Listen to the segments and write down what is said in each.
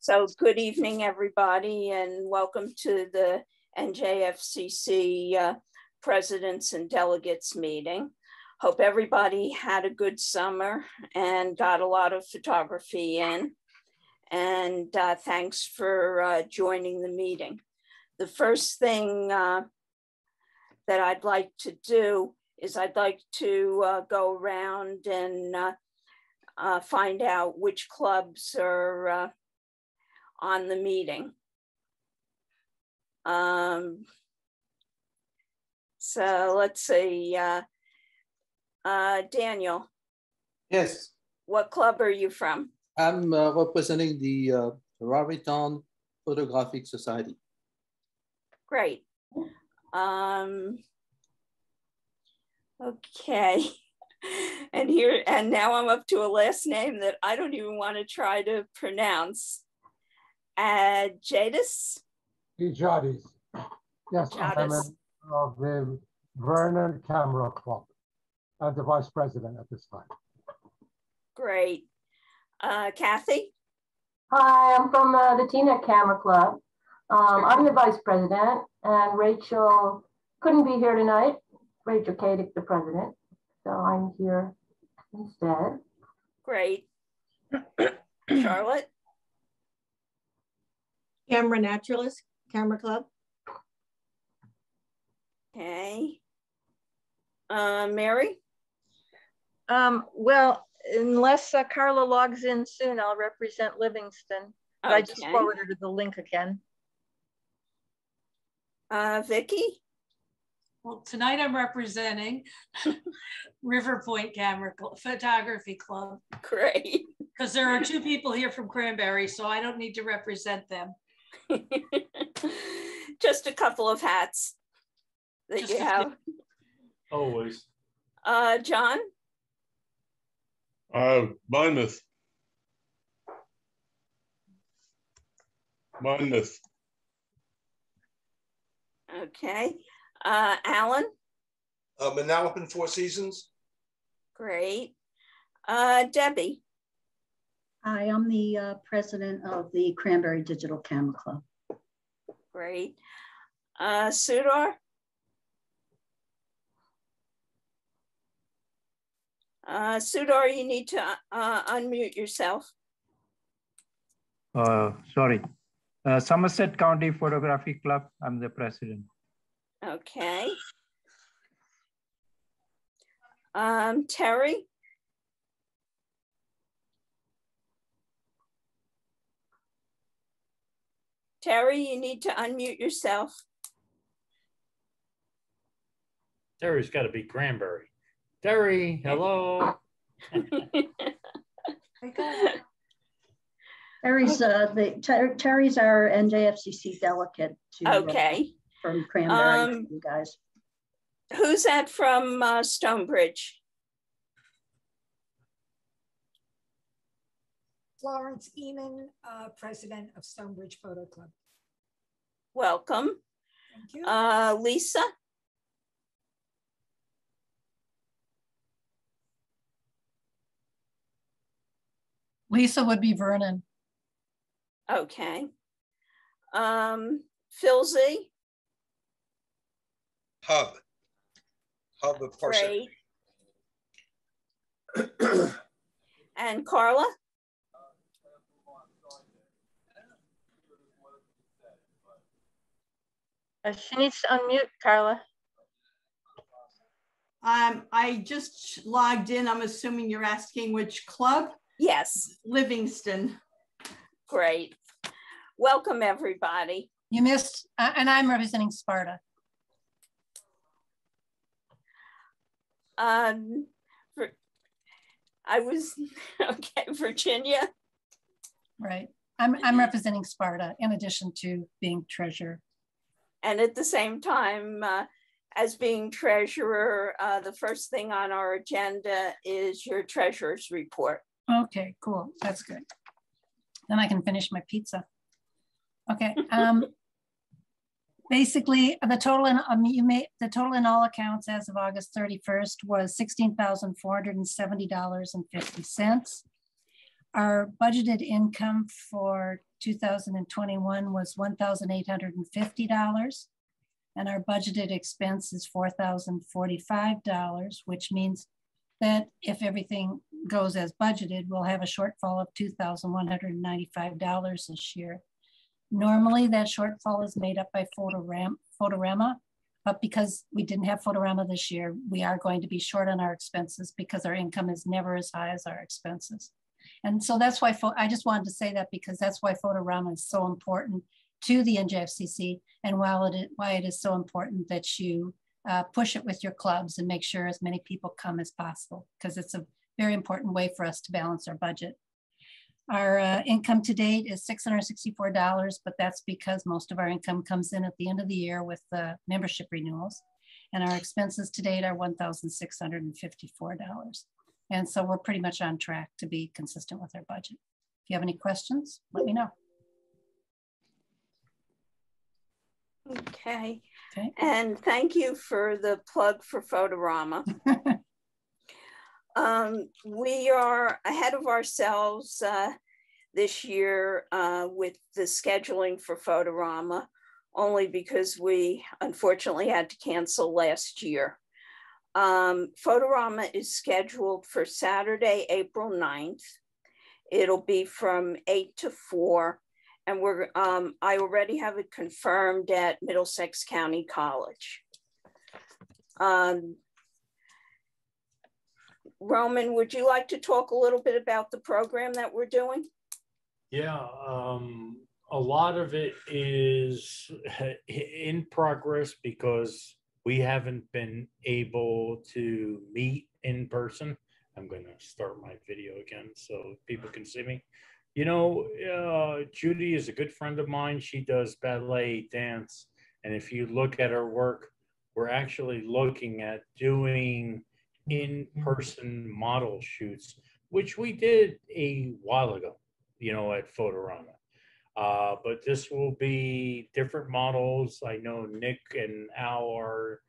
So good evening, everybody, and welcome to the NJFCC uh, Presidents and Delegates meeting. Hope everybody had a good summer and got a lot of photography in. And uh, thanks for uh, joining the meeting. The first thing uh, that I'd like to do is I'd like to uh, go around and uh, find out which clubs are uh, on the meeting. Um, so let's see, uh, uh, Daniel, Yes, what club are you from? I'm uh, representing the uh, Raritan Photographic Society. Great. Um, okay. And here, and now I'm up to a last name that I don't even want to try to pronounce. Uh, Jadis? Ijadis. Yes, I'm Jadis. of the Vernon Camera Club. I'm the vice president at this time. Great. Uh, Kathy? Hi, I'm from uh, the Tina Camera Club. Um, I'm the vice president, and Rachel couldn't be here tonight. Rachel Kadick, the president. So I'm here instead. Great. Charlotte? Camera Naturalist, Camera Club. Okay. Uh, Mary? Um, well, unless uh, Carla logs in soon, I'll represent Livingston. But I just forwarded the link again. Uh, Vicky? Well, tonight I'm representing River Point Camera Cl- Photography Club Great. because there are two people here from Cranberry, so I don't need to represent them. Just a couple of hats that Just you have. Always. Uh, John? Uh, Monmouth. Monmouth. Okay. Uh, Alan? Uh, Manalapan Four Seasons. Great. Uh, Debbie? Hi, I'm the uh, president of the Cranberry Digital Camera Club. Great. Uh, Sudar? Uh, Sudar, you need to uh, unmute yourself. Uh, sorry. Uh, Somerset County Photography Club, I'm the president. Okay. Um, Terry? Terry, you need to unmute yourself. Terry's got to be Cranberry. Terry, hello. Terry's, uh, the, Ter- Terry's our NJFCC delegate to. uh, Okay. From Cranberry, Um, you guys. Who's that from uh, Stonebridge? Florence Eman, uh, President of Stonebridge Photo Club. Welcome. Thank you. Uh, Lisa? Lisa would be Vernon. Okay. Um, Phil Z? Hub. Hub of Parsippany. Great. And Carla? Uh, she needs to unmute, Carla. Um, I just logged in. I'm assuming you're asking which club? Yes. Livingston. Great. Welcome, everybody. You missed, uh, and I'm representing Sparta. Um, for, I was, okay, Virginia? Right. I'm, I'm representing Sparta in addition to being treasurer. And at the same time, uh, as being treasurer, uh, the first thing on our agenda is your treasurer's report. Okay, cool. That's good. Then I can finish my pizza. Okay. Um, basically, the total in um, you made the total in all accounts as of August 31st was sixteen thousand four hundred and seventy dollars and fifty cents. our budgeted income for 2021 was $1,850. And our budgeted expense is $4,045, which means that if everything goes as budgeted, we'll have a shortfall of $2,195 this year. Normally that shortfall is made up by Photoram Fotorama, but because we didn't have Photorama this year, we are going to be short on our expenses because our income is never as high as our expenses. And so that's why I just wanted to say that because that's why Photorama is so important to the NJFCC and while it is, why it is so important that you uh, push it with your clubs and make sure as many people come as possible because it's a very important way for us to balance our budget. Our uh, income to date is $664, but that's because most of our income comes in at the end of the year with the membership renewals. And our expenses to date are $1,654. And so we're pretty much on track to be consistent with our budget. If you have any questions, let me know. Okay. okay. And thank you for the plug for Fotorama. um, we are ahead of ourselves uh, this year uh, with the scheduling for Fotorama, only because we unfortunately had to cancel last year. Um, Fotorama is scheduled for Saturday, April 9th. It'll be from 8 to 4 and we're um, I already have it confirmed at Middlesex County College. Um, Roman, would you like to talk a little bit about the program that we're doing? Yeah, um, a lot of it is in progress because we haven't been able to meet in person. I'm going to start my video again so people can see me. You know, uh, Judy is a good friend of mine. She does ballet, dance. And if you look at her work, we're actually looking at doing in person model shoots, which we did a while ago, you know, at Fotorama. Uh, but this will be different models. I know Nick and Al are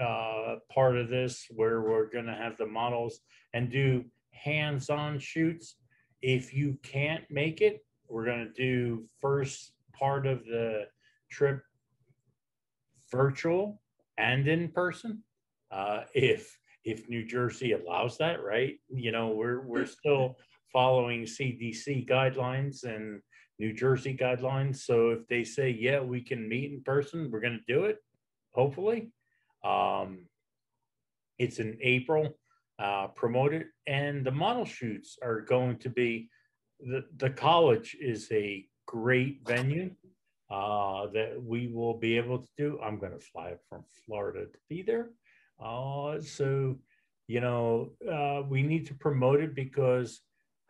uh, part of this where we're going to have the models and do hands on shoots if you can't make it, we're going to do first part of the trip virtual and in person. Uh, if if New Jersey allows that, right? You know, we're we're still following CDC guidelines and New Jersey guidelines. So if they say, yeah, we can meet in person, we're going to do it. Hopefully, um, it's in April uh, promote it. And the model shoots are going to be the, the college is a great venue uh, that we will be able to do. I'm going to fly from Florida to be there. Uh, so, you know, uh, we need to promote it because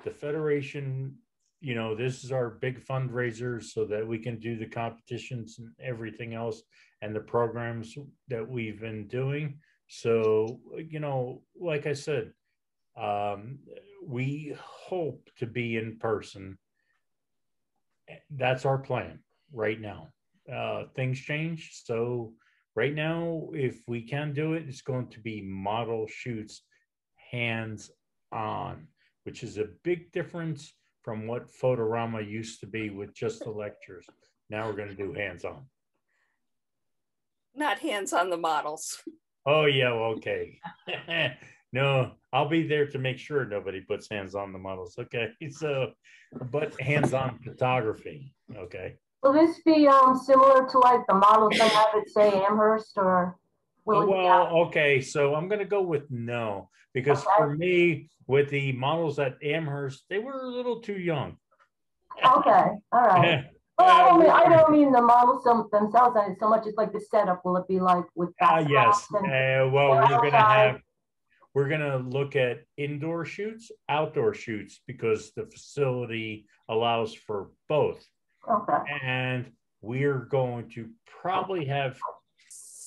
the Federation, you know, this is our big fundraiser so that we can do the competitions and everything else and the programs that we've been doing. So, you know, like I said, um, we hope to be in person. That's our plan right now. Uh, things change. So, right now, if we can do it, it's going to be model shoots hands on, which is a big difference from what Photorama used to be with just the lectures. Now we're going to do hands on. Not hands on the models. Oh yeah, okay. no, I'll be there to make sure nobody puts hands on the models. Okay, so, but hands-on photography. Okay. Will this be um similar to like the models that have at say Amherst or? Will well, okay, so I'm gonna go with no because okay. for me, with the models at Amherst, they were a little too young. Okay, all right. Well, I don't mean I don't mean the models themselves so much as like the setup. Will it be like with? Uh, yes. And, uh, well, we're gonna have we're gonna look at indoor shoots, outdoor shoots because the facility allows for both. Okay. And we're going to probably have.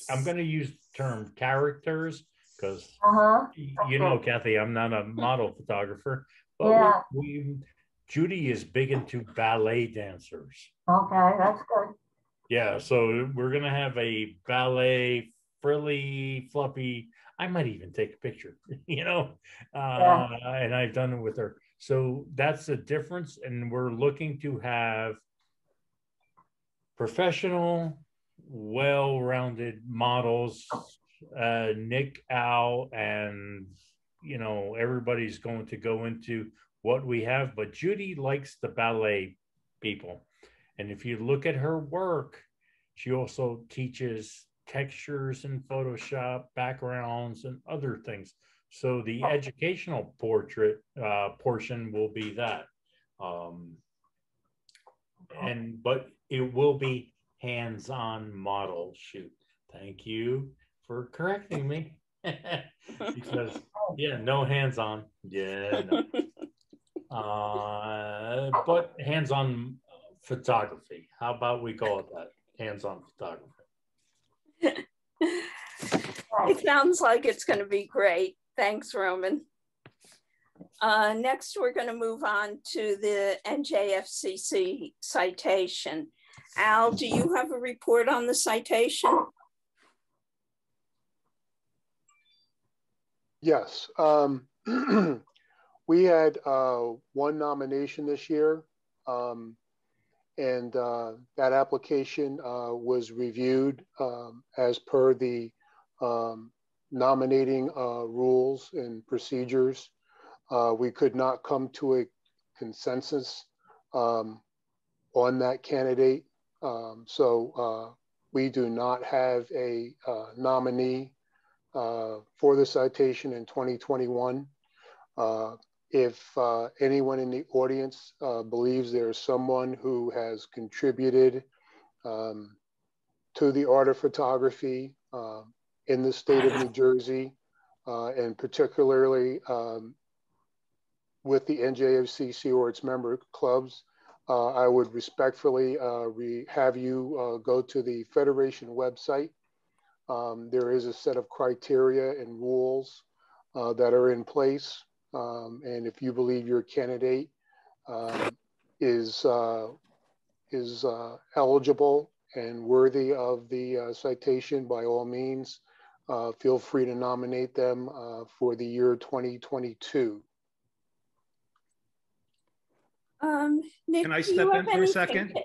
I'm going to use the term characters because uh-huh. you know, Kathy, I'm not a model photographer, but yeah. we Judy is big into ballet dancers. Okay, that's good. Yeah, so we're gonna have a ballet frilly, fluffy. I might even take a picture, you know. Uh, yeah. And I've done it with her. So that's the difference. And we're looking to have professional, well-rounded models. Uh, Nick, Al, and you know everybody's going to go into what we have. But Judy likes the ballet people, and if you look at her work, she also teaches textures in Photoshop, backgrounds, and other things. So the educational portrait uh, portion will be that. Um, and but it will be hands-on model shoot. Thank you for correcting me. because yeah, no hands-on. Yeah. No. uh, but hands-on photography. How about we call it that? Hands-on photography. it sounds like it's going to be great. Thanks, Roman. Uh, next, we're going to move on to the NJFCC citation. Al, do you have a report on the citation? Yes. Um, we had uh, one nomination this year, um, and uh, that application uh, was reviewed um, as per the um, nominating uh, rules and procedures. Uh, we could not come to a consensus um, on that candidate. Um, so uh, we do not have a uh, nominee uh, for the citation in 2021. Uh, if anyone in the audience believes there's someone who has contributed um, to the art of photography, in the state of New Jersey, uh, and particularly um, with the NJFCC or its member clubs, uh, I would respectfully uh, have you uh, go to the Federation website. Um, there is a set of criteria and rules uh, that are in place. Um, and if you believe your candidate um, is, uh, is eligible and worthy of the citation, by all means, uh, feel free to nominate them uh, for the year 2022. Um, Nick, can I step in for a second?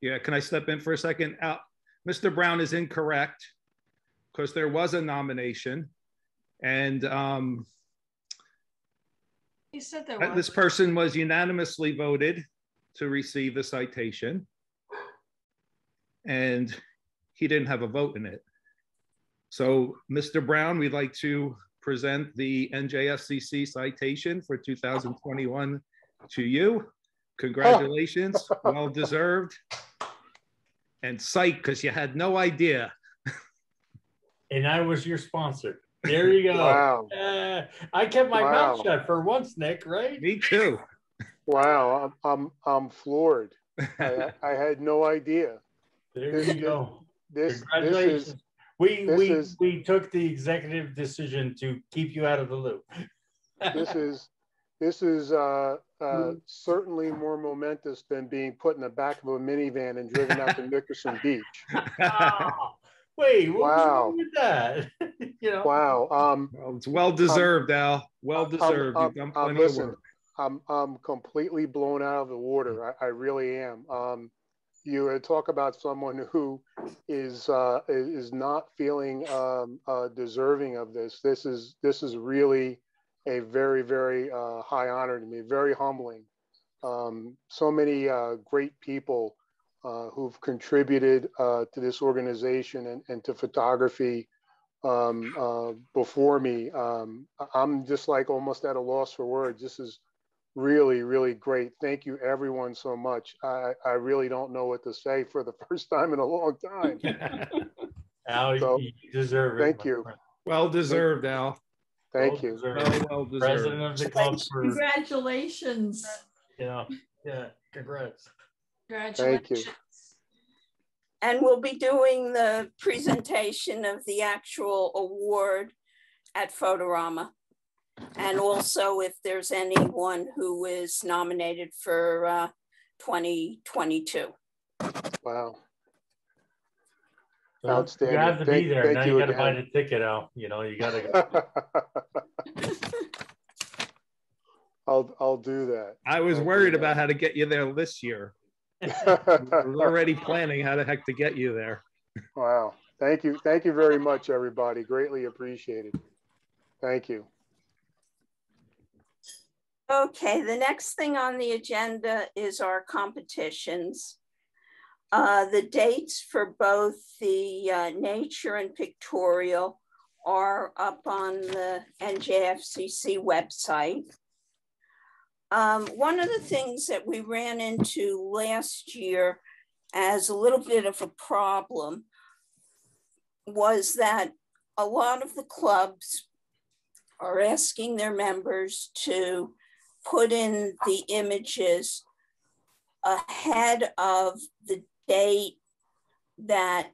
Yeah, can I step in for a second? Uh, Mr. Brown is incorrect because there was a nomination and um, he said there was. this person was unanimously voted to receive the citation and he didn't have a vote in it. So, Mr. Brown, we'd like to present the NJFCC citation for 2021 to you. Congratulations, well deserved. And psych, because you had no idea. and I was your sponsor. There you go. Wow. Uh, I kept my wow. mouth shut for once, Nick, right? Me too. Wow, I'm, I'm, I'm floored. I, I had no idea. There this, you go. This, Congratulations. This is, we we is, we took the executive decision to keep you out of the loop. this is this is uh, uh, certainly more momentous than being put in the back of a minivan and driven out to Nickerson Beach. oh, wait, what wow. with that? you know? Wow. Um, well, it's well deserved, um, Al. Well deserved. Um, You've done plenty listen, of work. I'm I'm completely blown out of the water. I, I really am. Um, you talk about someone who is uh, is not feeling um, uh, deserving of this. This is this is really a very very uh, high honor to me. Very humbling. Um, so many uh, great people uh, who've contributed uh, to this organization and, and to photography um, before me. Um, I'm just like almost at a loss for words. This is really, really great. Thank you, everyone, so much. I, I really don't know what to say for the first time in a long time. Al, so, you deserve it. Thank you. Friend. Well deserved, Al. Thank well you. Well, well deserved. President of the club for, Congratulations. Yeah, yeah, congrats. Congratulations. Thank you. And we'll be doing the presentation of the actual award at Fotorama and also if there's anyone who is nominated for uh, 2022. Wow. So Outstanding. You have to thank, be there. Now you, you got to buy the ticket out. You know, you got to go. I'll, I'll do that. I was I'll worried about how to get you there this year. I was already planning how the heck to get you there. Wow. Thank you. Thank you very much, everybody. Greatly appreciated. Thank you. Okay, the next thing on the agenda is our competitions. Uh, the dates for both the uh, nature and pictorial are up on the NJFCC website. Um, one of the things that we ran into last year as a little bit of a problem was that a lot of the clubs are asking their members to put in the images ahead of the date that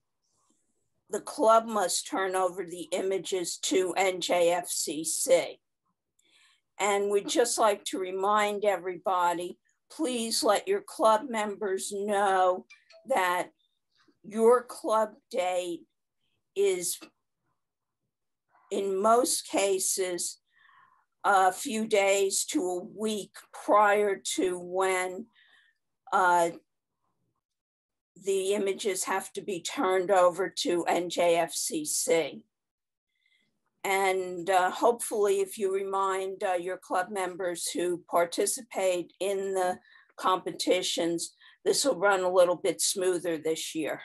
the club must turn over the images to NJFCC. And we'd just like to remind everybody, please let your club members know that your club date is in most cases a few days to a week prior to when uh, the images have to be turned over to NJFCC. And uh, hopefully, if you remind uh, your club members who participate in the competitions, this will run a little bit smoother this year.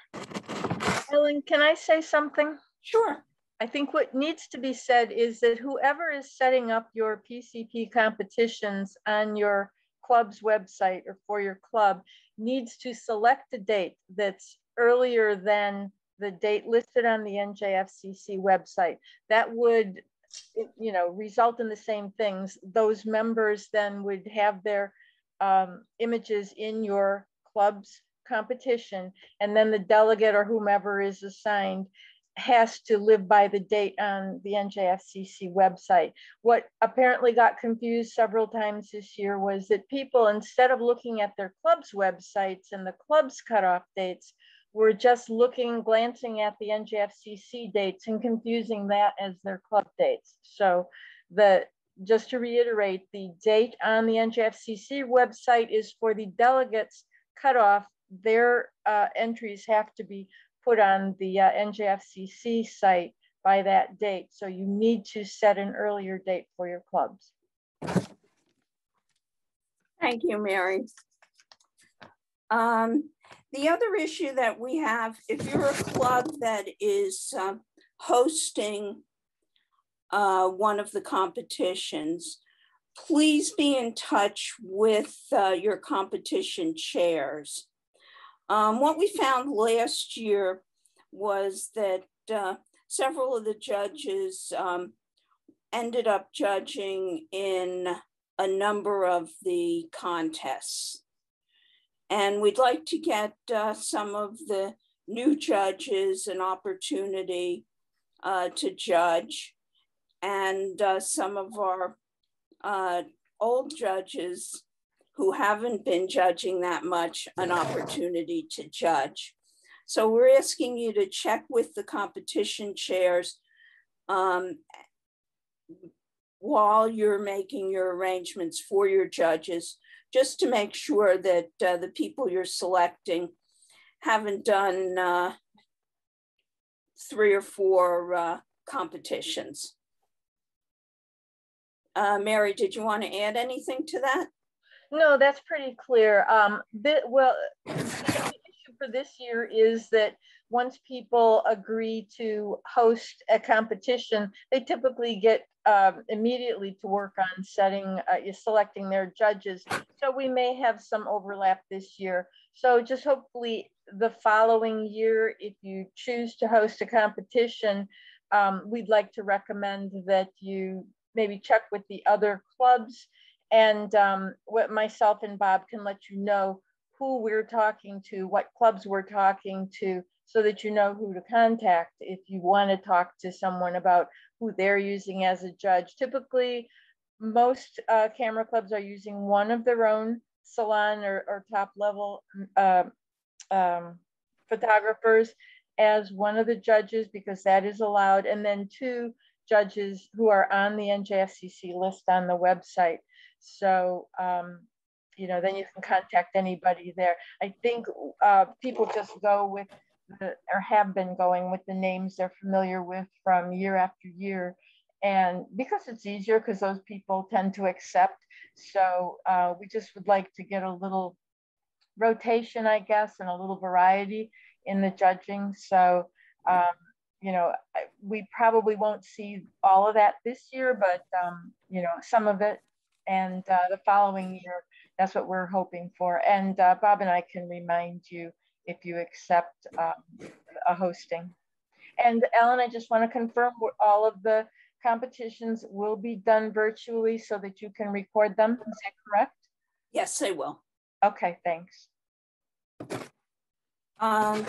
Ellen, can I say something? Sure. I think what needs to be said is that whoever is setting up your PCP competitions on your club's website or for your club needs to select a date that's earlier than the date listed on the NJFCC website. That would, you know, result in the same things. Those members then would have their um, images in your club's competition, and then the delegate or whomever is assigned has to live by the date on the NJFCC website. What apparently got confused several times this year was that people, instead of looking at their club's websites and the club's cutoff dates, were just looking, glancing at the NJFCC dates and confusing that as their club dates. So the just to reiterate, the date on the NJFCC website is for the delegates cutoff. Their uh, entries have to be put on the uh, NJFCC site by that date. So you need to set an earlier date for your clubs. Thank you, Mary. Um, the other issue that we have, if you're a club that is uh, hosting uh, one of the competitions, please be in touch with uh, your competition chairs. Um, what we found last year was that uh, several of the judges um, ended up judging in a number of the contests. And we'd like to get uh, some of the new judges an opportunity uh, to judge and uh, some of our uh, old judges who haven't been judging that much an opportunity to judge. So we're asking you to check with the competition chairs um, while you're making your arrangements for your judges, just to make sure that uh, the people you're selecting haven't done uh, three or four uh, competitions. Uh, Mary, did you want to add anything to that? No, that's pretty clear. Um, the, well, the issue for this year is that once people agree to host a competition, they typically get um, immediately to work on setting, uh, selecting their judges. So we may have some overlap this year. So just hopefully the following year, if you choose to host a competition, um, we'd like to recommend that you maybe check with the other clubs and um, what myself and Bob can let you know who we're talking to, what clubs we're talking to, so that you know who to contact if you want to talk to someone about who they're using as a judge. Typically, most uh, camera clubs are using one of their own salon or, or top level uh, um, photographers as one of the judges because that is allowed, and then two judges who are on the NJFCC list on the website. So, um, you know, then you can contact anybody there. I think uh, people just go with the, or have been going with the names they're familiar with from year after year. And because it's easier, because those people tend to accept. So uh, we just would like to get a little rotation, I guess, and a little variety in the judging. So, um, you know, we probably won't see all of that this year, but, um, you know, some of it. And uh, the following year, that's what we're hoping for. And uh, Bob and I can remind you if you accept um, a hosting. And Ellen, I just want to confirm all of the competitions will be done virtually so that you can record them. Is that correct? Yes, they will. Okay, thanks. Um,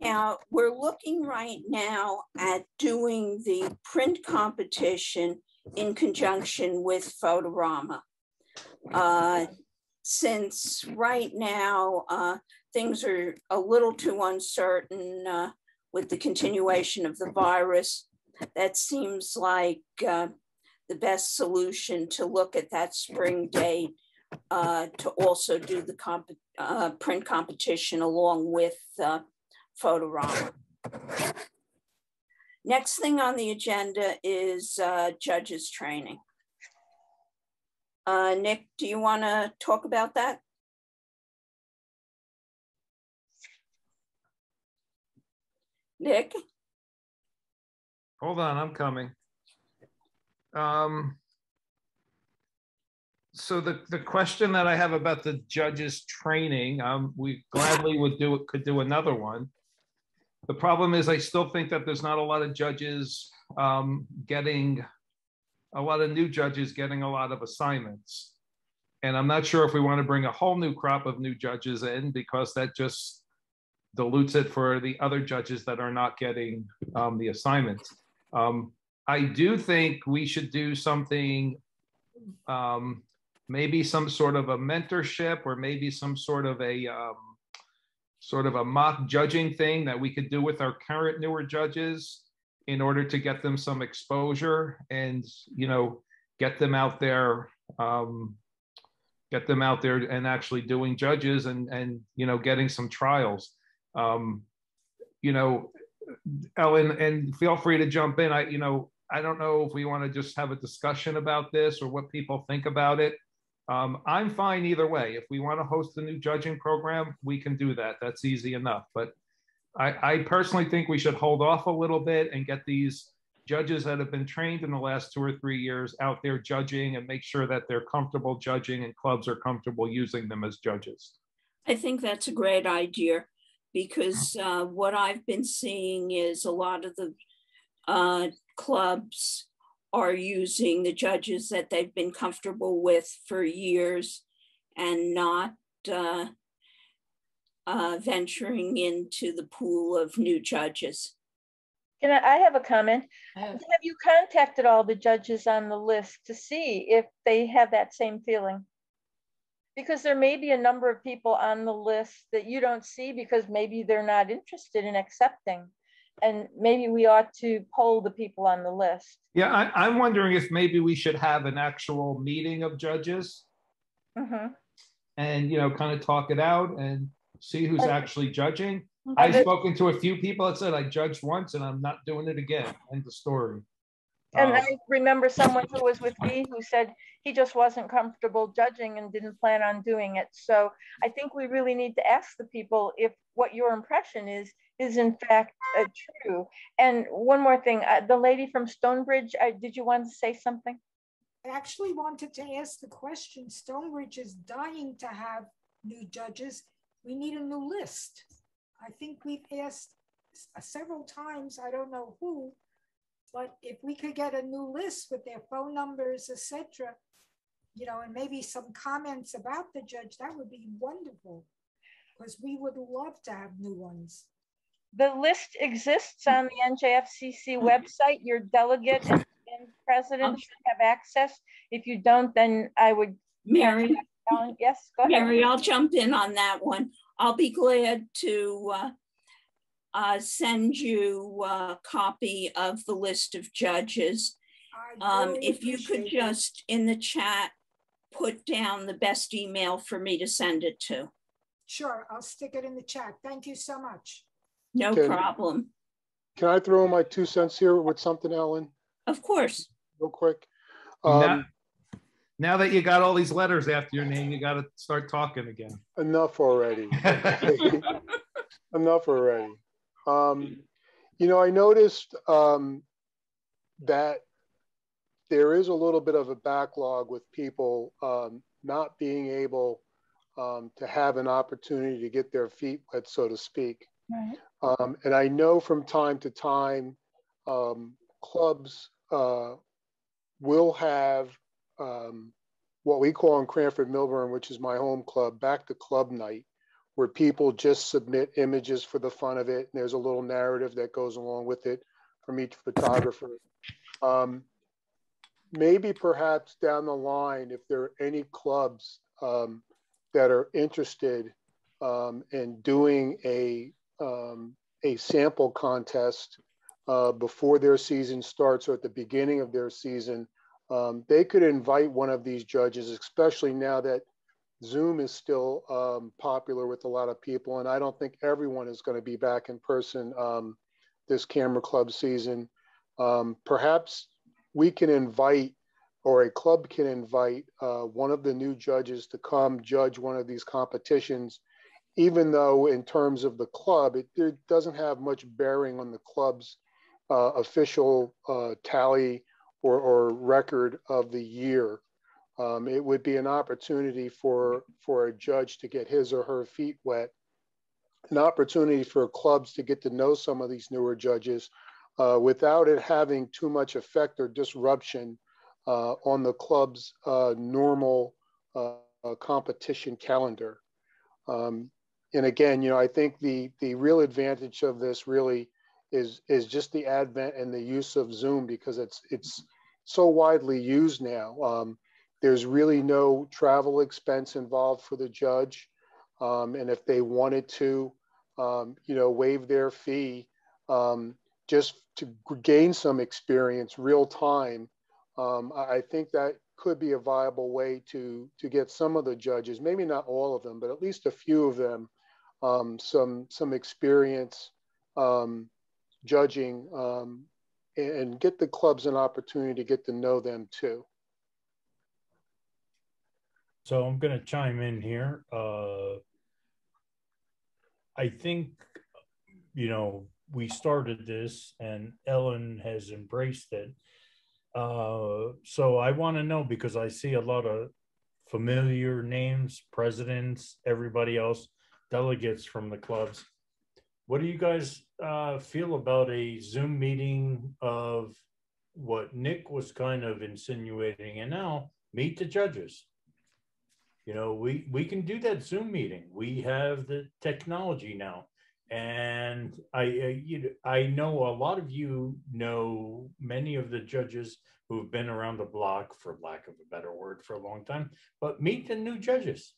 now, we're looking right now at doing the print competition in conjunction with Photorama. Uh, since right now uh, things are a little too uncertain uh, with the continuation of the virus, that seems like uh, the best solution to look at that spring date uh, to also do the comp uh, print competition along with Fotorama. Next thing on the agenda is uh, judges training. Uh, Nick, do you want to talk about that? Nick? Hold on, I'm coming. Um, so the, the question that I have about the judges training, um, we gladly would do could do another one. The problem is I still think that there's not a lot of judges um, getting, a lot of new judges getting a lot of assignments. And I'm not sure if we want to bring a whole new crop of new judges in because that just dilutes it for the other judges that are not getting um, the assignments. Um, I do think we should do something, um, maybe some sort of a mentorship or maybe some sort of a um, sort of a mock judging thing that we could do with our current newer judges in order to get them some exposure and you know get them out there um, get them out there and actually doing judges and and you know getting some trials. Um, you know ellen and feel free to jump in. I you know i don't know if we want to just have a discussion about this or what people think about it um, i'm fine either way. If we want to host a new judging program we can do that. That's easy enough. But I, I personally think we should hold off a little bit and get these judges that have been trained in the last two or three years out there judging and make sure that they're comfortable judging and clubs are comfortable using them as judges. I think that's a great idea because uh, what I've been seeing is a lot of the uh, clubs are using the judges that they've been comfortable with for years and not uh, uh, venturing into the pool of new judges. Can I, I have a comment? Have. have you contacted all the judges on the list to see if they have that same feeling? Because there may be a number of people on the list that you don't see because maybe they're not interested in accepting. And maybe we ought to poll the people on the list. Yeah, I, am wondering if maybe we should have an actual meeting of judges mm-hmm. and, you know, kind of talk it out and see who's actually judging. I've spoken to a few people that said I judged once and I'm not doing it again. End the story. And um, I remember someone who was with me who said he just wasn't comfortable judging and didn't plan on doing it. So I think we really need to ask the people if what your impression is is in fact uh, true. And one more thing, uh, the lady from Stonebridge, uh, did you want to say something? I actually wanted to ask the question. Stonebridge is dying to have new judges we need a new list. I think we've asked several times, I don't know who, but if we could get a new list with their phone numbers, etc., you know, and maybe some comments about the judge, that would be wonderful because we would love to have new ones. The list exists on the NJFCC website. Your delegate and, president should have access. If you don't, then I would Mary, yes, go ahead. Mary, I'll jump in on that one. I'll be glad to uh, uh, send you a copy of the list of judges. Um, if you could just in the chat put down the best email for me to send it to. Sure, I'll stick it in the chat. Thank you so much. No Okay. problem. Can I throw in my two cents here with something, Ellen, Of course. real quick? Now, Um, now that you got all these letters after your name, you got to start talking again. enough already. enough already. Um, you know, I noticed um, that there is a little bit of a backlog with people um, not being able um, to have an opportunity to get their feet wet, so to speak. Right. Um, and I know from time to time, um, clubs uh, will have um, what we call in Cranford Millburn, which is my home club, back to club night, where people just submit images for the fun of it. And there's a little narrative that goes along with it from each photographer. Um, maybe perhaps down the line, if there are any clubs um, that are interested um, in doing a um, a sample contest uh, before their season starts or at the beginning of their season, um, they could invite one of these judges, especially now that Zoom is still um, popular with a lot of people. And I don't think everyone is going to be back in person um, this Camera Club season. Um, perhaps we can invite or a club can invite uh, one of the new judges to come judge one of these competitions even though in terms of the club, it, it doesn't have much bearing on the club's uh, official uh, tally or, or, record of the year. Um, it would be an opportunity for, for a judge to get his or her feet wet, an opportunity for clubs to get to know some of these newer judges uh, without it having too much effect or disruption uh, on the club's uh, normal uh, competition calendar. Um, and again, you know, I think the the real advantage of this really is is just the advent and the use of Zoom because it's it's so widely used now. Um, there's really no travel expense involved for the judge, um, and if they wanted to, um, you know, waive their fee um, just to gain some experience real time, um, I, I think that could be a viable way to to get some of the judges, maybe not all of them, but at least a few of them um, some some experience um, judging um, and, get the clubs an opportunity to get to know them too. So I'm going to chime in here. Uh, I think, you know, we started this and Ellen has embraced it. Uh, so I want to know because I see a lot of familiar names, presidents, everybody else delegates from the clubs. What do you guys uh, feel about a Zoom meeting of what Nick was kind of insinuating, and now meet the judges? You know, we we can do that Zoom meeting. We have the technology now, and I uh, you I know a lot of you know many of the judges who've been around the block, for lack of a better word, for a long time. But meet the new judges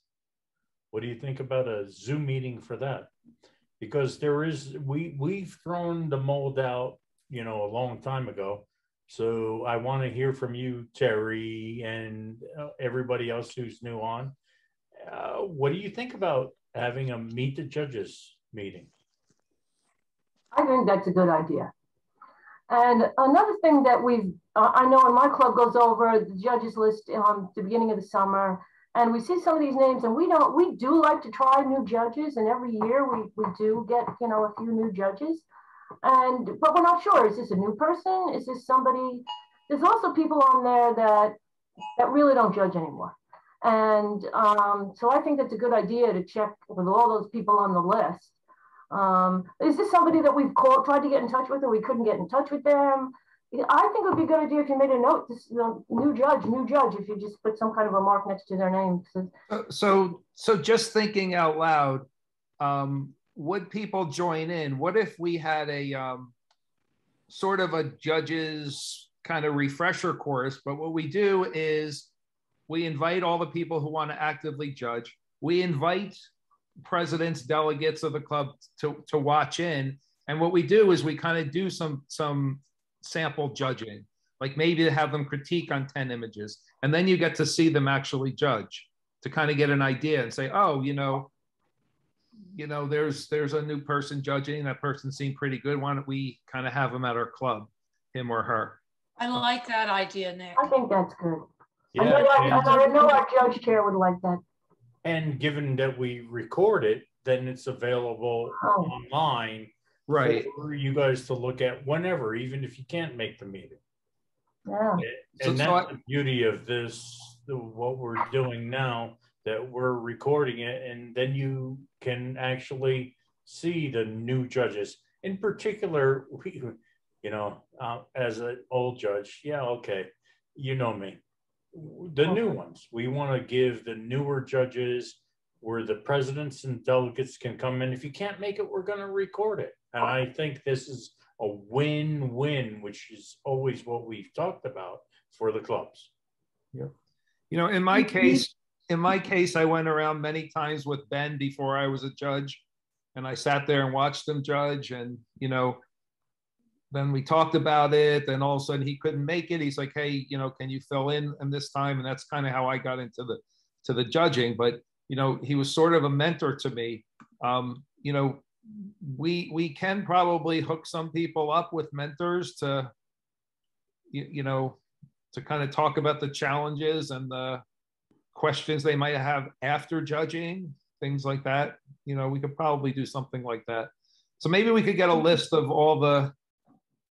what do you think about a Zoom meeting for that? Because there is we we've thrown the mold out, you know, a long time ago. So I want to hear from you, Terry, and uh, everybody else who's new on. Uh, what do you think about having a meet the judges meeting? I think that's a good idea. And another thing that we've, uh, I know when my club goes over the judges list on the beginning of the summer, and we see some of these names and we don't we do like to try new judges and every year we, we do get you know a few new judges. And but we're not sure is this a new person? Is this somebody? There's also people on there that that really don't judge anymore. And um, so i think that's a good idea to check with all those people on the list. Um, is this somebody that we've called tried to get in touch with or we couldn't get in touch with them I think it would be a good idea if you made a note, this you know, new judge, new judge, if you just put some kind of a mark next to their name. So, so, so just thinking out loud, um, would people join in? What if we had a um, sort of a judges kind of refresher course? But what we do is we invite all the people who want to actively judge. We invite presidents, delegates of the club to, to watch in. And what we do is we kind of do some some sample judging. like maybe to have them critique on 10 images. And then you get to see them actually judge to kind of get an idea and say, oh, you know, you know, there's there's a new person judging. That person seemed pretty good. Why don't we kind of have them at our club, him or her? I like that idea, Nick. I think that's good. Yeah, I know, our- and- I know our judge chair would like that. And given that we record it, then it's available Oh. online. Right. For you guys to look at whenever, even if you can't make the meeting. Yeah. And so that's I- the beauty of this, the- what we're doing now, that we're recording it and then you can actually see the new judges. In particular, we, you know, uh, as an old judge, yeah, okay, you know me. The new ones, we want to give the newer judges where the presidents and delegates can come in. If you can't make it, we're going to record it. And I think this is a win-win, which is always what we've talked about for the clubs. Yeah. You know, in my case, in my case, I went around many times with Ben before I was a judge, and I sat there and watched him judge, and you know, then we talked about it, and all of a sudden he couldn't make it. He's like, "Hey, you know, can you fill in in this time?" And that's kind of how I got into the to the judging. But you know, he was sort of a mentor to me. Um, you know, we we can probably hook some people up with mentors to, you, you know, to kind of talk about the challenges and the questions they might have after judging, things like that. You know, we could probably do something like that. So maybe we could get a list of all the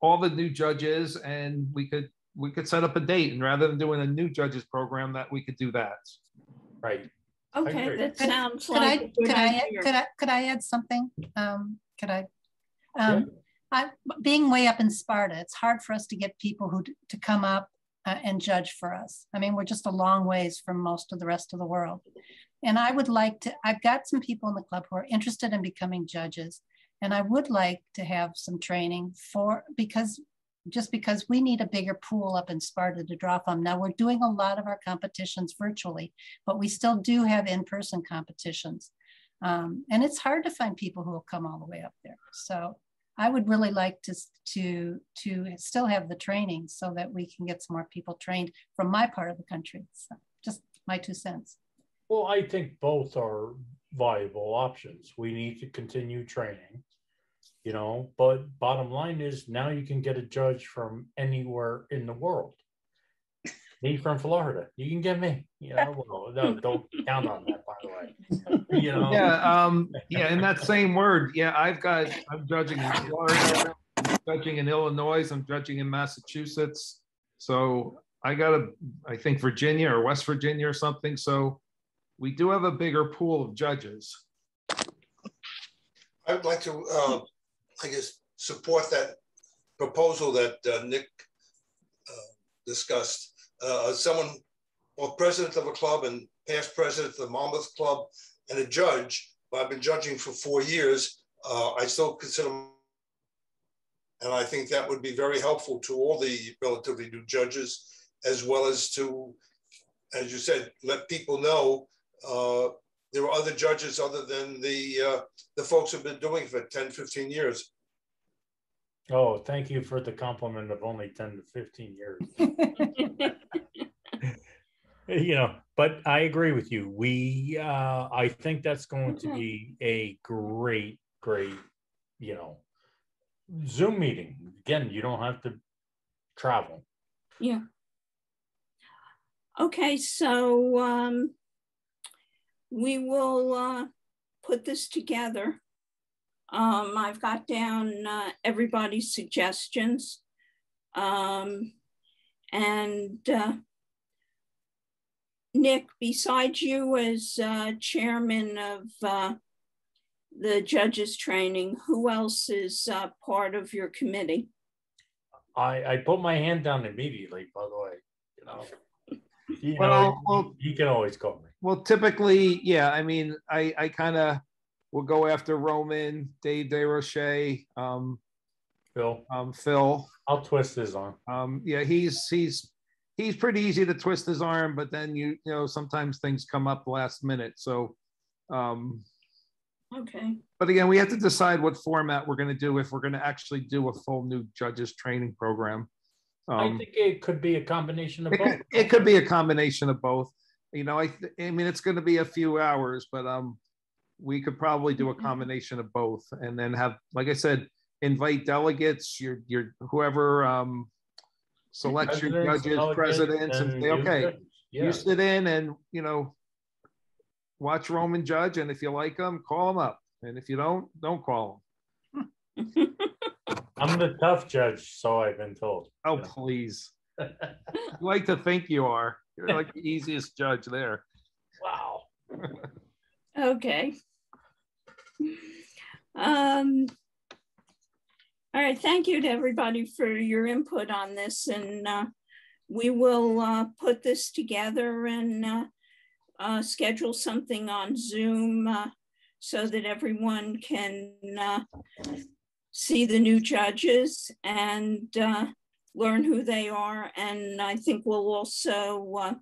all the new judges and we could we could set up a date and rather than doing a new judges program that we could do that. Right. Okay, that Could- sounds Could I, like a good could I, idea. could I, could I add something? Um, could I? Um, I, being way up in Sparta, it's hard for us to get people who, to come up uh, and judge for us. I mean, we're just a long ways from most of the rest of the world. And I would like to, I've got some people in the club who are interested in becoming judges. And I would like to have some training for, because, just because we need a bigger pool up in Sparta to draw from. Now, we're doing a lot of our competitions virtually, but we still do have in-person competitions. Um, and it's hard to find people who will come all the way up there. So I would really like to, to, to still have the training so that we can get some more people trained from my part of the country. So just my two cents. Well, I think both are viable options. We need to continue training, you know, but bottom line is now you can get a judge from anywhere in the world. Me from Florida, you can get me, you know, well, no, don't count on that, by the way. You know, Yeah, um, yeah, in that same word, yeah, I've got, I'm judging in Florida, I'm judging in Illinois, I'm judging in Massachusetts. So I got a, I think Virginia or West Virginia or something. So we do have a bigger pool of judges. I would like to, uh, I guess, support that proposal that uh, Nick uh, discussed. Uh, someone, or president of a club and past president of the Monmouth Club and a judge, but I've been judging for four years. Uh, I still consider, and I think that would be very helpful to all the relatively new judges, as well as to, as you said, let people know uh, there were other judges other than the uh, the folks who've been doing it for 10, 15 years. oh, thank you for the compliment of only ten to fifteen years. you know but i agree with you we uh i think that's going to be a great great you know zoom meeting again you don't have to travel Yeah. Okay, so um, we will uh, put this together. Um, I've got down uh, everybody's suggestions. Um, and uh, Nick, besides you as uh, chairman of uh, the judges training, who else is uh, part of your committee? i i put my hand down immediately by the way you know you Well, know well- you can always call me Well, typically, yeah, I mean, I, I kind of will go after Roman, Dave DeRoche, um, phil um, Phil. i'll twist his arm Um, yeah, he's he's he's pretty easy to twist his arm, but then you you know sometimes things come up last minute. So, um, Okay. but again, we have to decide what format we're going to do if we're going to actually do a full new judges training program. I Um, think it could be a combination of it, both. could- it could be a combination of both. You know, I, th- I mean, it's going to be a few hours, but um, we could probably do a combination of both, and then have, like I said, invite delegates, your your whoever um, selects your Presidents, judges, delegates, presidents, and and say, okay. Yeah. you sit in and you know watch Roman Judge, and if you like them, call them up, and if you don't, don't call him. I'm the tough judge, so I've been told. them. Oh, please. you like to think you are. You're like the easiest judge there. Wow. Okay. Um, all right, thank you to everybody for your input on this and uh, we will uh, put this together and uh, uh, schedule something on Zoom uh, so that everyone can uh, see the new judges and uh, learn who they are. And I think we'll also uh,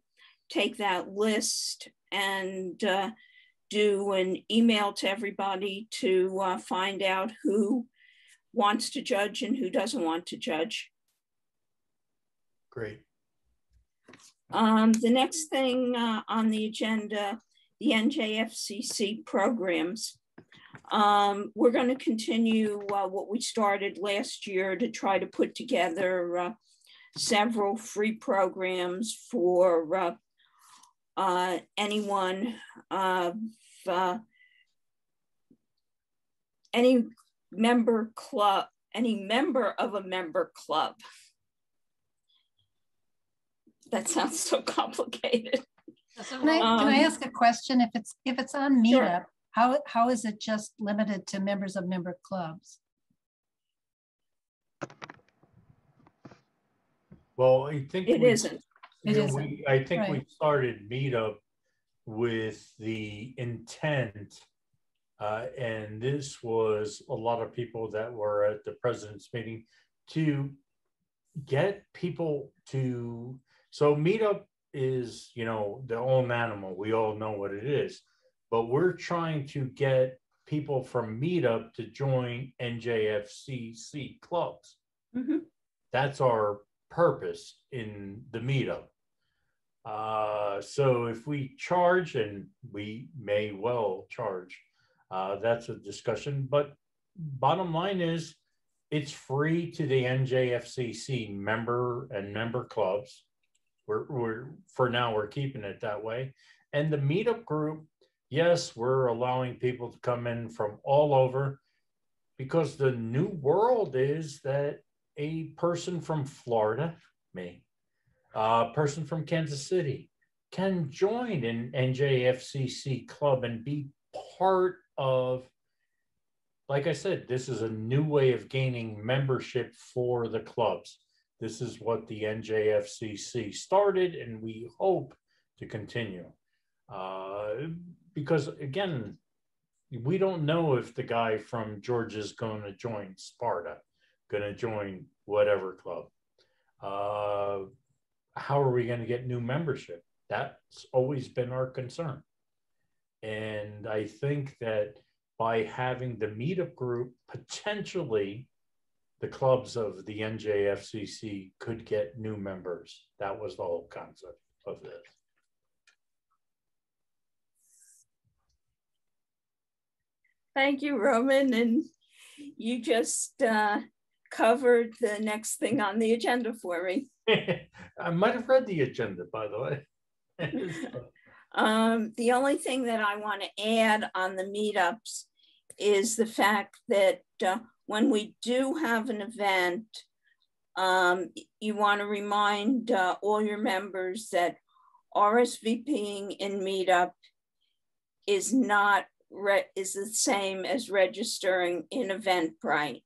take that list and uh, do an email to everybody to uh, find out who wants to judge and who doesn't want to judge. Great. Um, the next thing uh, on the agenda, the NJFCC programs. Um, we're going to continue uh, what we started last year to try to put together uh, several free programs for uh, uh, anyone of uh, any member club, any member of a member club. That sounds so complicated. Can I, can I Um, ask a question? If it's, if it's on Sure. Meetup, how, how is it just limited to members of member clubs? Well, I think It we- isn't. It yeah, isn't, we- I think we started meetup with the intent, uh, and this was a lot of people that were at the president's meeting to get people to. So meetup is, you know, the own animal. We all know what it is, but we're trying to get people from meetup to join NJFCC clubs Mhm. that's our purpose in the meetup. Uh, so if we charge, and we may well charge, uh, that's a discussion. But bottom line is, it's free to the NJFCC member and member clubs. We're, we're for now we're keeping it that way. And the meetup group, yes, we're allowing people to come in from all over because the new world is that a person from Florida, me, a person from Kansas City, can join an NJFCC club and be part of. Like I said, this is a new way of gaining membership for the clubs. This is what the NJFCC started, and we hope to continue. Uh, because again, we don't know if the guy from Georgia's going to join Sparta, going to join whatever club. Uh, how are we going to get new membership? That's always been our concern. And I think that by having the meetup group, potentially the clubs of the NJFCC could get new members. That was the whole concept of this. Thank you, Roman. And you just uh, covered the next thing on the agenda for me. I might have read the agenda, by the way. Um, the only thing that I want to add on the meetups is the fact that uh, when we do have an event, um, you want to remind uh, all your members that RSVPing in meetup is not re- is the same as registering in Eventbrite.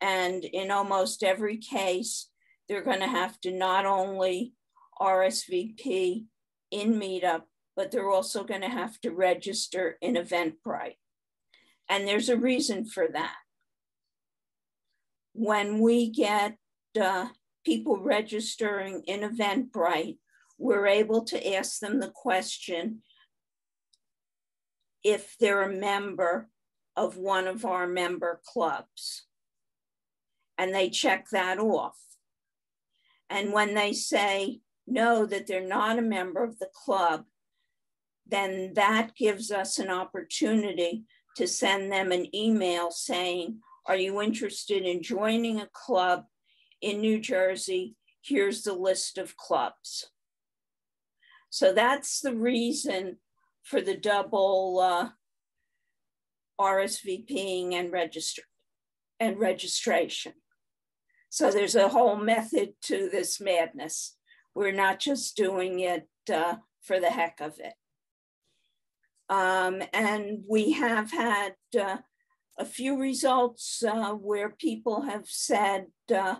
And in almost every case, they're going to have to not only RSVP in meetup, but they're also going to have to register in Eventbrite. And there's a reason for that. When we get uh, people registering in Eventbrite, we're able to ask them the question if they're a member of one of our member clubs. And they check that off. And when they say no, that they're not a member of the club, then that gives us an opportunity to send them an email saying, Are you interested in joining a club in New Jersey? Here's the list of clubs. So that's the reason for the double uh, RSVPing and register and registration. So there's a whole method to this madness. We're not just doing it uh, for the heck of it. Um, and we have had uh, a few results uh, where people have said uh,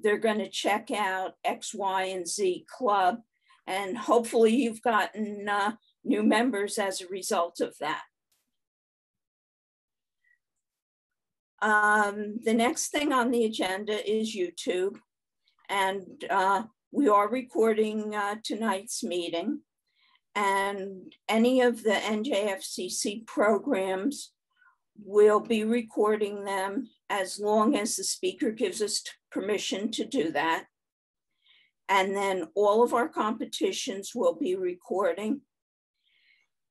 they're going to check out X, Y, and Z club. And hopefully you've gotten uh, new members as a result of that. Um, the next thing on the agenda is YouTube. And uh, we are recording uh, tonight's meeting and any of the NJFCC programs will be recording them as long as the speaker gives us permission to do that. And then all of our competitions will be recording.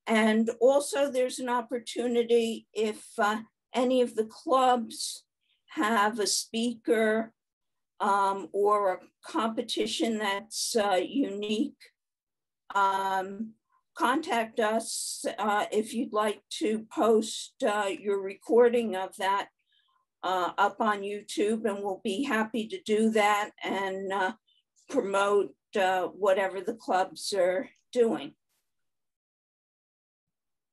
And also there's an opportunity if uh, any of the clubs have a speaker um, or a competition that's uh, unique um, contact us uh, if you'd like to post uh, your recording of that uh, up on YouTube, and we'll be happy to do that and uh, promote whatever the clubs are doing.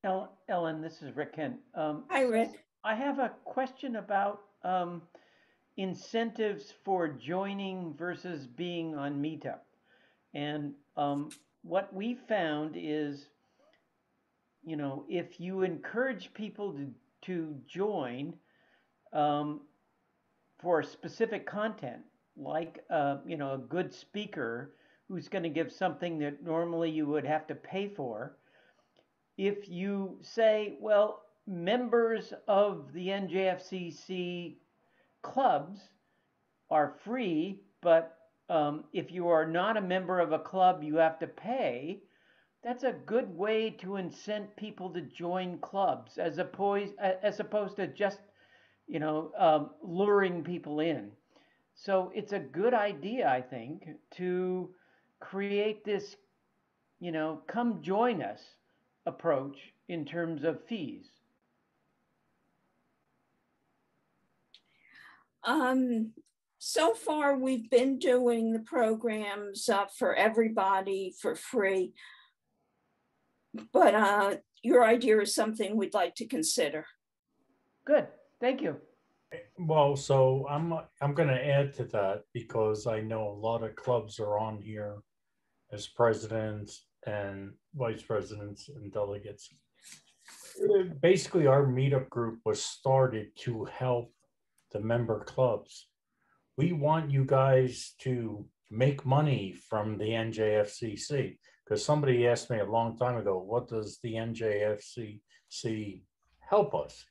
Ellen, this is Rick Kent. Um, Hi, Rick. I have a question about um, incentives for joining versus being on Meetup. And um, what we found is, you know, if you encourage people to, to join um, for specific content, like, uh, you know, a good speaker who's going to give something that normally you would have to pay for, if you say, well, members of the NJFCC clubs are free, but um, if you are not a member of a club, you have to pay. That's a good way to incent people to join clubs, as opposed as opposed to just, you know, um, luring people in. So it's a good idea, I think, to create this, you know, come join us approach in terms of fees. Um, so far we've been doing the programs uh, for everybody for free. But uh, your idea is something we'd like to consider. Good. Thank you. Well so i'm i'm going to add to that because i know a lot of clubs are on here as presidents and vice presidents and delegates basically our meetup group was started to help the member clubs we want you guys to make money from the NJFCC. Because somebody asked me a long time ago, what does the NJFCC help us?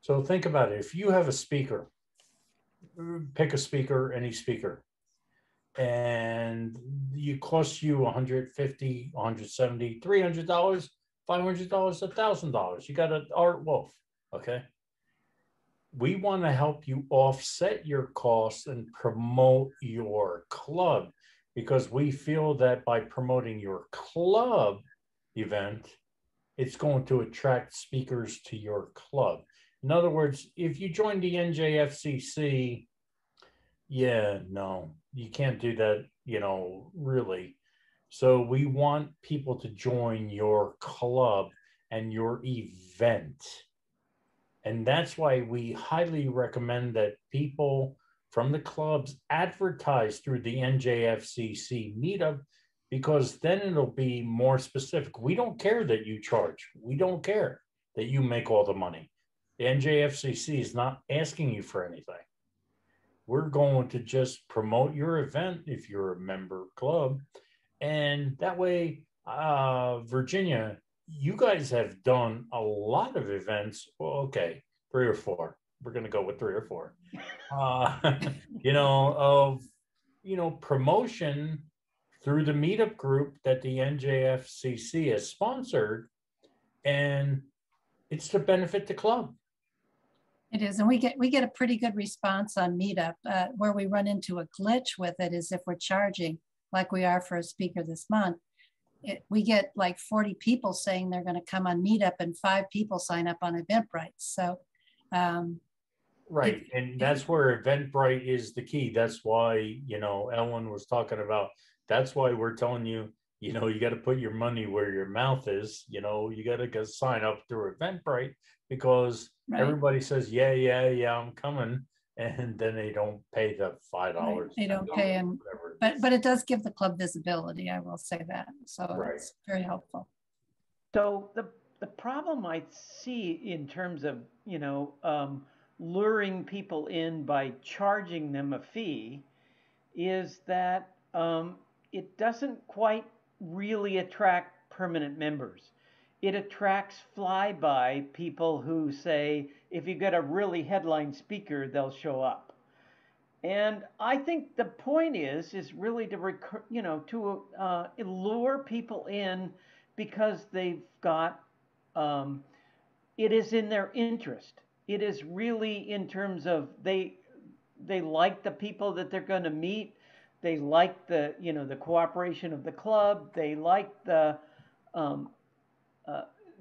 So think about it. If you have a speaker, pick a speaker, any speaker, and you cost you 150, 170, 300 dollars, 500 dollars, a thousand dollars. You got an Art Wolfe, okay? we want to help you offset your costs and promote your club because we feel that by promoting your club event, it's going to attract speakers to your club. In other words, if you join the NJFCC, yeah, no, you can't do that, you know, really. So we want people to join your club and your event and that's why we highly recommend that people from the clubs advertise through the NJFCC meetup because then it'll be more specific. We don't care that you charge. We don't care that you make all the money. The NJFCC is not asking you for anything. We're going to just promote your event if you're a member club. And that way, uh, Virginia, you guys have done a lot of events. Well, okay, three or four. We're going to go with three or four. Uh, you know, of you know, promotion through the meetup group that the NJFCC has sponsored. And it's to benefit the club. It is, and we get we get a pretty good response on Meetup. Uh, where we run into a glitch with it is if we're charging, like we are for a speaker this month, it, we get like 40 people saying they're going to come on Meetup, and five people sign up on Eventbrite. So, um, right, and that's where Eventbrite is the key. That's why you know Ellen was talking about. That's why we're telling you you know, you got to put your money where your mouth is. You know, you got to go sign up through Eventbrite because right. everybody says, yeah, yeah, yeah, I'm coming. And then they don't pay the five dollars. Right. They don't pay, and but but it does give the club visibility. I will say that, so right. it's very helpful. So the the problem I see in terms of you know um, luring people in by charging them a fee is that um, it doesn't quite really attract permanent members. It attracts flyby people who say, if you get a really headline speaker, they'll show up. And I think the point is, is really to, recur, you know, to uh, lure people in because they've got, um, it is in their interest. It is really in terms of they, they like the people that they're going to meet they like the you know the cooperation of the club. They like the um,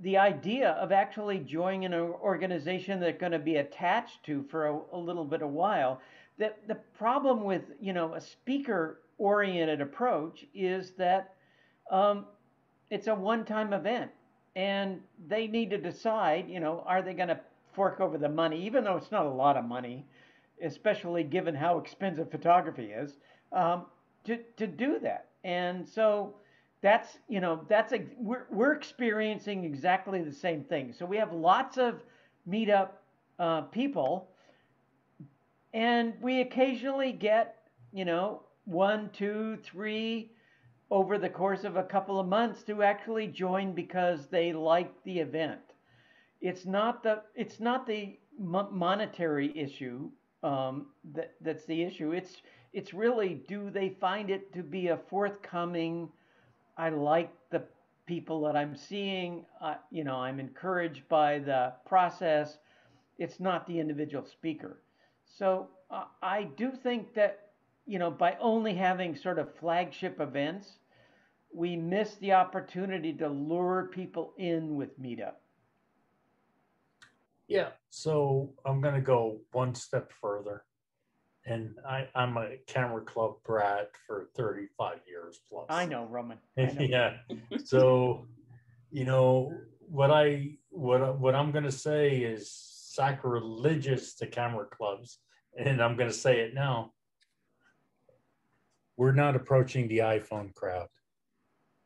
the idea of actually joining an organization they're going to be attached to for a, a little bit of while. The the problem with you know a speaker oriented approach is that um, it's a one time event and they need to decide you know are they going to fork over the money even though it's not a lot of money especially given how expensive photography is um, to, to do that. And so that's, you know, that's a, we're, we're experiencing exactly the same thing. So we have lots of meetup uh, people and we occasionally get, you know, one, two, three over the course of a couple of months to actually join because they like the event. It's not the it's not the monetary issue um, that that's the issue. It's it's really do they find it to be a forthcoming i like the people that i'm seeing. Uh, you know i'm encouraged by the process. It's not the individual speaker. So uh, i do think that you know by only having sort of flagship events we miss the opportunity to lure people in with meetup. Yeah. So i'm going to go one step further and I, I'm a camera club brat for 35 years plus. I know, Roman. I know. yeah. So, you know, what I what what I'm gonna say is sacrilegious to camera clubs, and I'm gonna say it now. We're not approaching the iPhone crowd.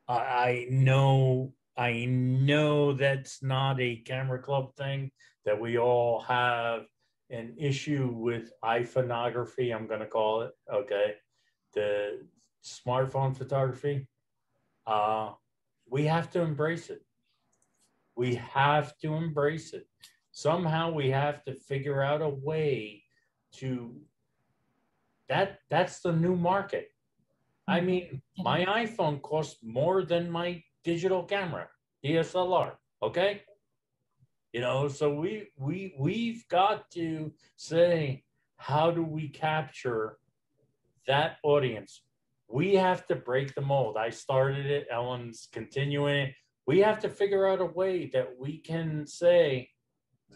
I, I know I know that's not a camera club thing that we all have an issue with iPhoneography, I'm going to call it, okay, the smartphone photography, uh, we have to embrace it. We have to embrace it. Somehow we have to figure out a way to that that's the new market. I mm-hmm. mean, my iPhone costs more than my digital camera, DSLR, okay? You know so we we we've got to say how do we capture that audience? We have to break the mold. I started it ellen's continuing it. We have to figure out a way that we can say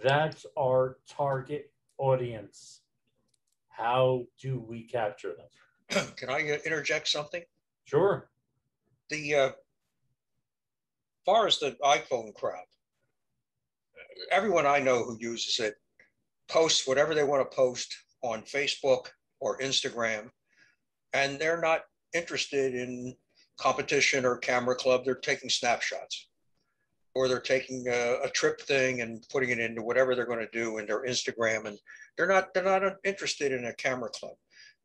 that's our target audience. How do we capture them? Can i interject something? Sure. The uh far as the iphone crowd everyone I know who uses it posts whatever they want to post on Facebook or Instagram, and they're not interested in competition or camera club. They're taking snapshots or they're taking a, a, trip thing and putting it into whatever they're going to do in their Instagram, and they're not they're not interested in a camera club.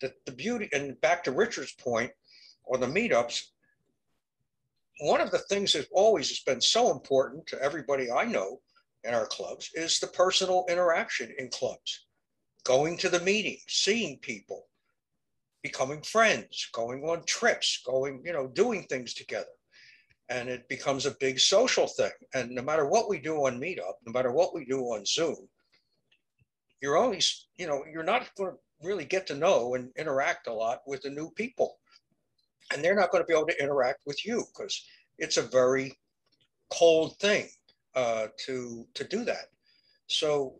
The, the beauty and back to Richard's point on the meetups, one of the things that always has been so important to everybody I know in our clubs is the personal interaction in clubs, going to the meeting, seeing people. becoming friends, going on trips, going, you know, doing things together. And it becomes a big social thing. And no matter what we do on Meetup, no matter what we do on Zoom, you're only, you know, you're not going to really get to know and interact a lot with the new people. And they're not going to be able to interact with you because it's a very cold thing uh, to to do that. So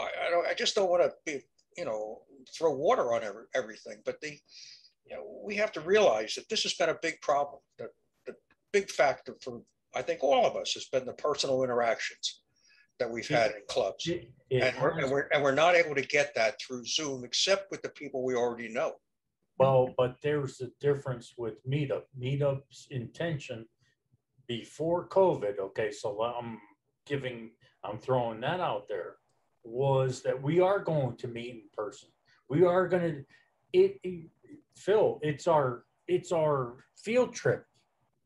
I, I don't. I just don't want to be, you know, throw water on every, everything. But the, you know, we have to realize that this has been a big problem. The, the big factor for I think all of us has been the personal interactions that we've had in clubs, and we're, and we're and we're not able to get that through Zoom except with the people we already know. Well, but there's a difference with Meetup. Meetup's intention before COVID, okay, so I'm giving, I'm throwing that out there, was that we are going to meet in person. We are going to, it, it, Phil, it's our, it's our field trip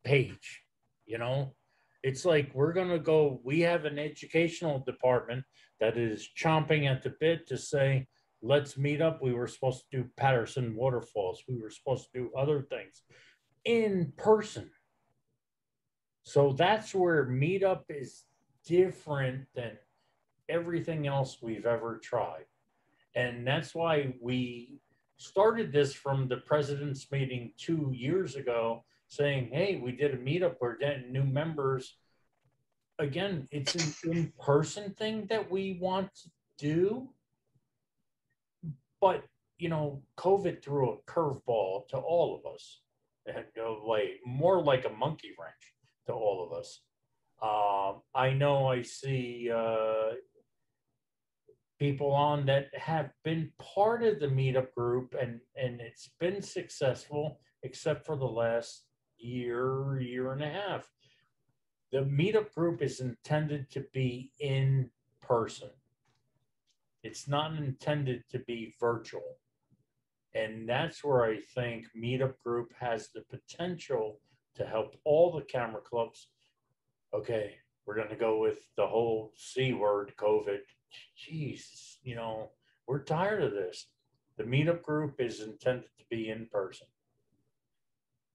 page, you know? It's like we're going to go, we have an educational department that is chomping at the bit to say, let's meet up. We were supposed to do Paterson waterfalls. We were supposed to do other things in person. So that's where meetup is different than everything else we've ever tried. And that's why we started this from the president's meeting two years ago saying, hey, we did a meetup, we're getting new members. Again, it's an in person thing that we want to do but you know, COVID threw a curveball to all of us, and uh, like more like a monkey wrench to all of us. Um, I know I see uh, people on that have been part of the meetup group, and and it's been successful, except for the last year, year and a half. The meetup group is intended to be in person. It's not intended to be virtual. And that's where I think Meetup Group has the potential to help all the camera clubs. Okay, we're going to go with the whole C word, COVID. Jeez, you know, we're tired of this. The Meetup Group is intended to be in person.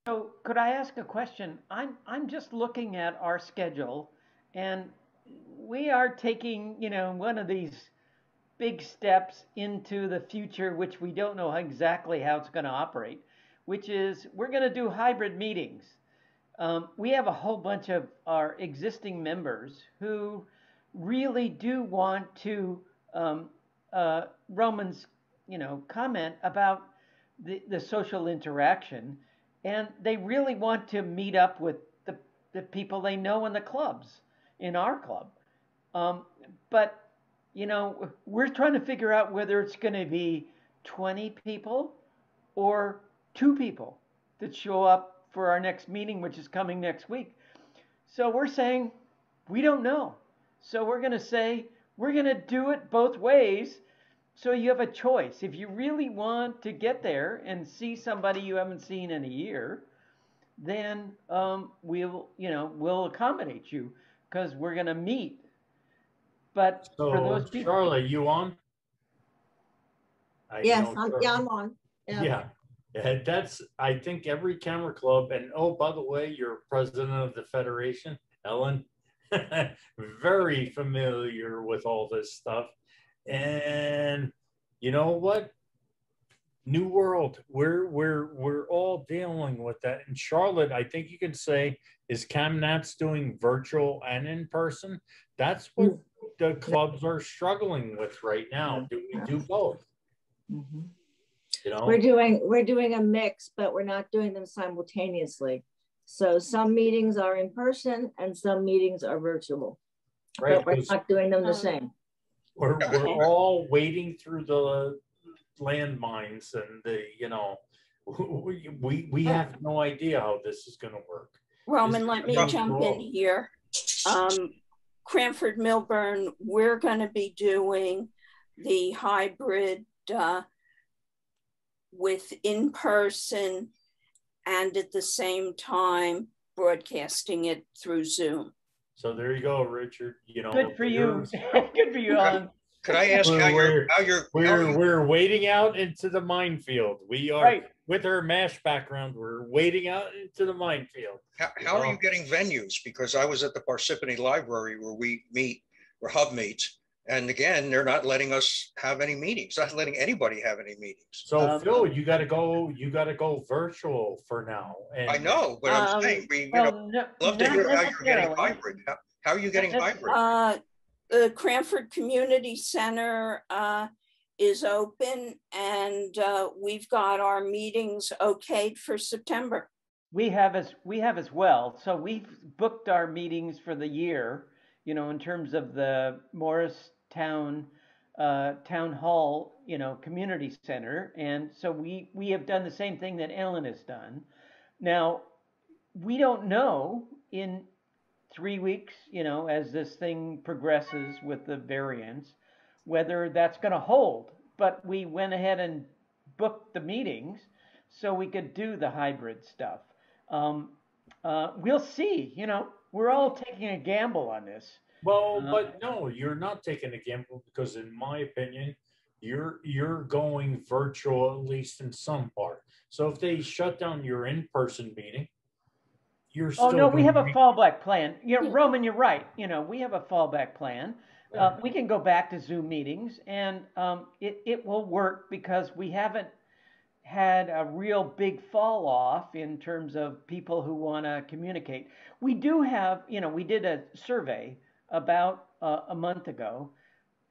So, could I ask a question? I'm I'm just looking at our schedule, and we are taking, you know, one of these big steps into the future, which we don't know exactly how it's going to operate, which is we're going to do hybrid meetings. Um, we have a whole bunch of our existing members who really do want to um, uh, Roman's, you know, comment about the, the social interaction, and they really want to meet up with the, the people they know in the clubs, in our club. Um, but you know, we're trying to figure out whether it's going to be 20 people or two people that show up for our next meeting, which is coming next week. So we're saying we don't know. So we're going to say we're going to do it both ways. So you have a choice. If you really want to get there and see somebody you haven't seen in a year, then um, we'll, you know, we'll accommodate you because we're going to meet but so, for those people, Charlotte, you on? I yes, I'm, yeah, I'm on. Yeah. yeah. Yeah. That's, I think every camera club, and oh, by the way, you're president of the Federation, Ellen, very familiar with all this stuff. And you know what? New world. We're we're we're all dealing with that. And Charlotte, I think you can say, is CamNats doing virtual and in person? That's what the clubs are struggling with right now. Do we do both? Mm-hmm. You know, we're doing we're doing a mix, but we're not doing them simultaneously. So some meetings are in person and some meetings are virtual. Right, but we're not doing them the same. We're we're all wading through the landmines and the you know we we, we have no idea how this is going to work. Roman, let me jump in here. Um, Cranford Millburn, we're going to be doing the hybrid uh, with in person and at the same time broadcasting it through Zoom. So there you go, Richard. You know, good for you. good for you, Alan. Could I ask how We're- you're, how you're, We're, you- we're wading out into the minefield. We are, Right. with our MASH background, we're wading out into the minefield. how, how are you getting venues? Because I was at the Parsippany Library where we meet, where Hub meets. And again, they're not letting us have any meetings, not letting anybody have any meetings. So Um, Phil, you gotta go, you gotta go virtual for now. and- I know, but I'm Um, saying, we, you Well, know, no, love to hear how you're getting hybrid. How, how are you getting Not hybrid? Uh, the Cranford Community Center uh, is open and uh, we've got our meetings okayed for September. We have as, we have as well. So we've booked our meetings for the year, you know, in terms of the Morristown uh, Town Hall, you know, Community Center. And so we, we have done the same thing that Ellen has done. Now, we don't know in three weeks, you know, as this thing progresses with the variants, whether that's going to hold. But we went ahead and booked the meetings so we could do the hybrid stuff. Um, uh, we'll see. You know, we're all taking a gamble on this. Well, Uh, but no, you're not taking a gamble because in my opinion, you're, you're going virtual at least in some part. So if they shut down your in-person meeting, you're still. Oh no, we gonna have a fallback plan. You know, Roman, you're right. You know, we have a fallback plan. Uh, we can go back to Zoom meetings, and um, it it will work because we haven't had a real big fall off in terms of people who want to communicate. We do have, you know, we did a survey about uh, a month ago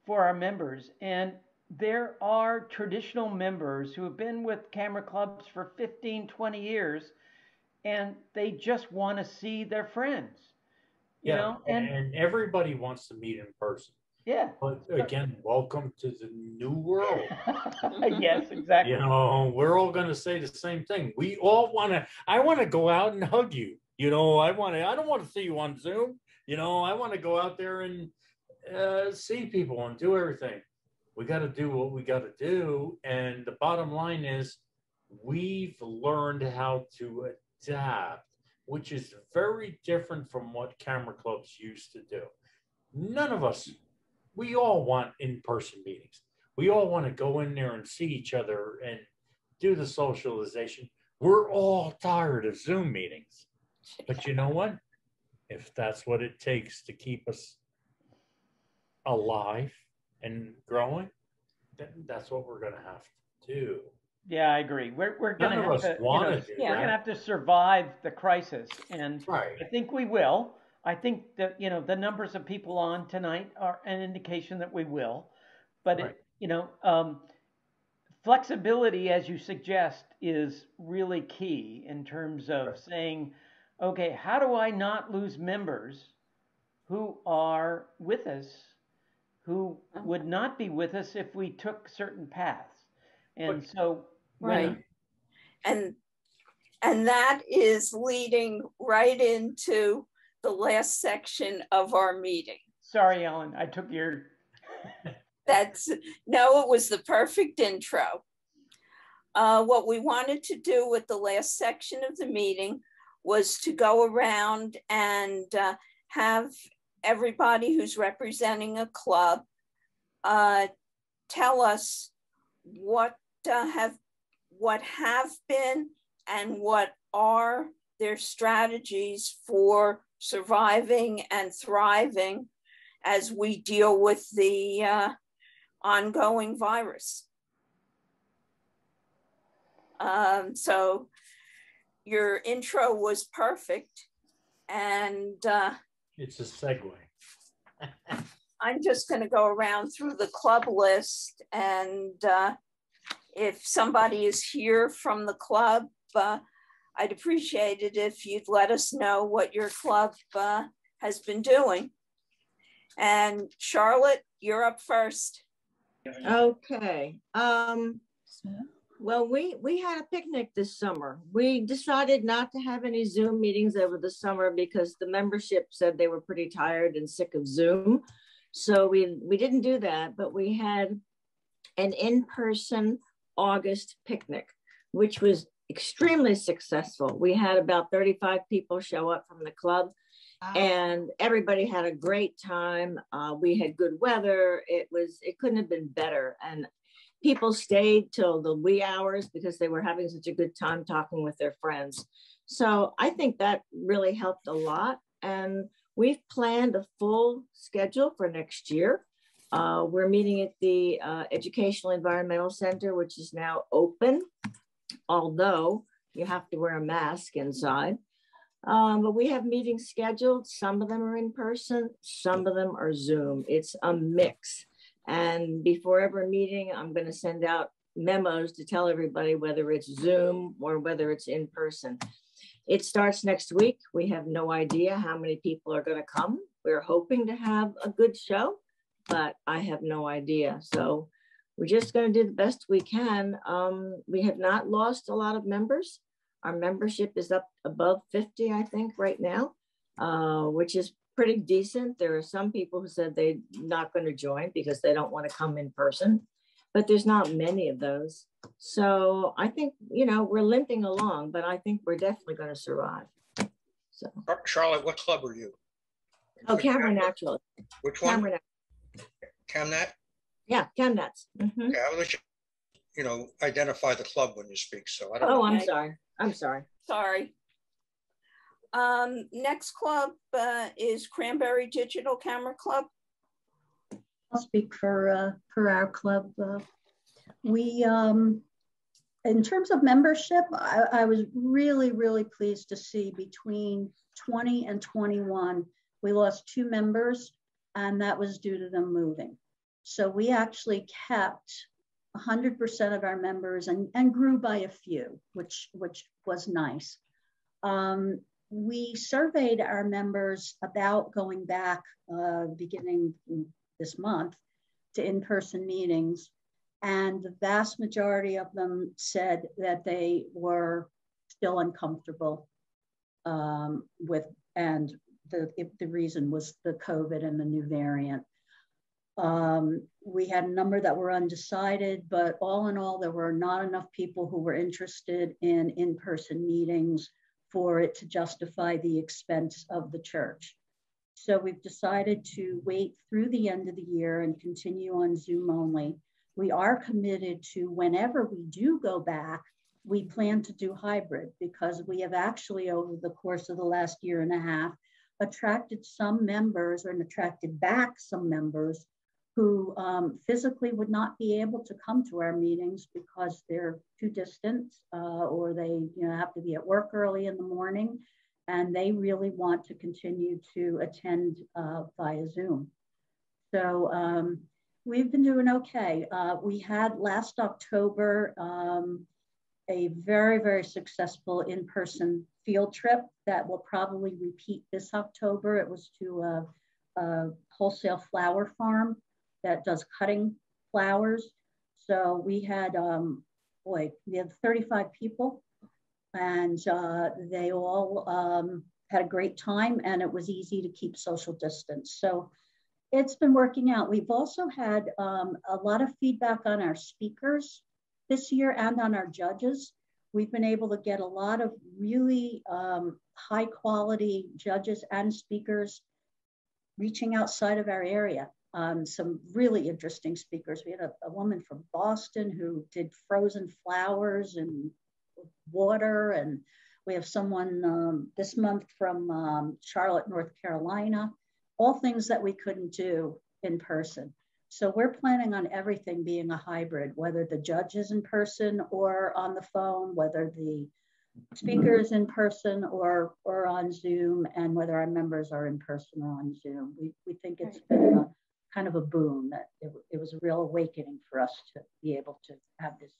for our members, and there are traditional members who have been with camera clubs for 15, 20 years, and they just want to see their friends. You Yeah, know, and, and everybody wants to meet in person. yeah, But again, welcome to the new world. yes, exactly. You know, we're all gonna say the same thing. We all wanna, I wanna go out and hug you. You know, I wanna, I don't wanna see you on Zoom. You know, I wanna go out there and uh, see people and do everything. We gotta do what we gotta do. And the bottom line is, we've learned how to adapt, which is very different from what camera clubs used to do. None of us, we all want in-person meetings. We all want to go in there and see each other and do the socialization. We're all tired of Zoom meetings. But you know what? If that's what it takes to keep us alive and growing, then that's what we're going to have to do. Yeah, I agree. We're we're gonna have to, you know, do we're gonna have to survive the crisis, and Right. I think we will. I think that you know the numbers of people on tonight are an indication that we will, but Right. it, you know, um, flexibility, as you suggest, is really key in terms of saying, okay, how do I not lose members who are with us, who would not be with us if we took certain paths, and so when- Right. And and that is leading right into the last section of our meeting. Sorry, Ellen, I took your. That's no, it was the perfect intro. Uh, what we wanted to do with the last section of the meeting was to go around and uh, have everybody who's representing a club uh, tell us what uh, have what have been and what are their strategies for surviving and thriving as we deal with the uh, ongoing virus. Um, so your intro was perfect and uh, It's a segue. I'm just going to go around through the club list and uh, if somebody is here from the club, uh, I'd appreciate it if you'd let us know what your club uh, has been doing. And Charlotte, you're up first. Okay. Um, well, we, we had a picnic this summer. We decided not to have any Zoom meetings over the summer because the membership said they were pretty tired and sick of Zoom. So we, we didn't do that, but we had an in-person August picnic, which was extremely successful. We had about 35 people show up from the club. and everybody had a great time. Uh, we had good weather. It was, it couldn't have been better. And people stayed till the wee hours because they were having such a good time talking with their friends. So I think that really helped a lot. And we've planned a full schedule for next year. Uh, we're meeting at the uh, Educational Environmental Center, which is now open, although you have to wear a mask inside. Um, but we have meetings scheduled. Some of them are in person, some of them are Zoom. It's a mix. And before every meeting, I'm going to send out memos to tell everybody whether it's Zoom or whether it's in person. It starts next week. We have no idea how many people are going to come. We're hoping to have a good show, but I have no idea. So we're just going to do the best we can. Um, we have not lost a lot of members. Our membership is up above 50, I think, right now, uh, which is pretty decent. There are some people who said they're not going to join because they don't want to come in person, but there's not many of those. So I think, you know, we're limping along, but I think we're definitely going to survive. So, Charlotte, what club are you? oh, Cameron natural. Which one? Camera, CamNat? yeah, CamNats. Mhm. Okay, I'll let you, you know, identify the club when you speak. So I don't. Oh, I'm sorry. I'm sorry. Sorry. Um, next club uh, is Cranbury Digital Camera Club. I'll speak for, uh, for our club. Uh, we, um, in terms of membership, I, I was really, really pleased to see between 20 and 21, we lost two members and that was due to them moving. So we actually kept 100% of our members and, and grew by a few, which, which was nice. Um, we surveyed our members about going back uh, beginning this month to in-person meetings and the vast majority of them said that they were still uncomfortable um, with and the, the reason was the covid and the new variant. Um, we had a number that were undecided, but all in all, there were not enough people who were interested in in person meetings for it to justify the expense of the church. So we've decided to wait through the end of the year and continue on Zoom only. We are committed to whenever we do go back, we plan to do hybrid because we have actually, over the course of the last year and a half, attracted some members and attracted back some members who um, physically would not be able to come to our meetings because they're too distant uh, or they you know, have to be at work early in the morning and they really want to continue to attend uh, via Zoom. So um, we've been doing okay. Uh, we had last October um, a very, very successful in-person field trip that will probably repeat this October. It was to a, a wholesale flower farm that does cutting flowers. So we had, um, boy, we had 35 people and uh, they all um, had a great time and it was easy to keep social distance. So it's been working out. We've also had um, a lot of feedback on our speakers this year and on our judges. We've been able to get a lot of really um, high quality judges and speakers reaching outside of our area um, some really interesting speakers. We had a, a, woman from Boston who did frozen flowers and water, and we have someone um, this month from um, Charlotte, North Carolina, all things that we couldn't do in person. So we're planning on everything being a hybrid, whether the judge is in person or on the phone, whether the speaker is in person or, or on Zoom, and whether our members are in person or on Zoom. We, we think it's been a, kind of a boon that it, it was a real awakening for us to be able to have this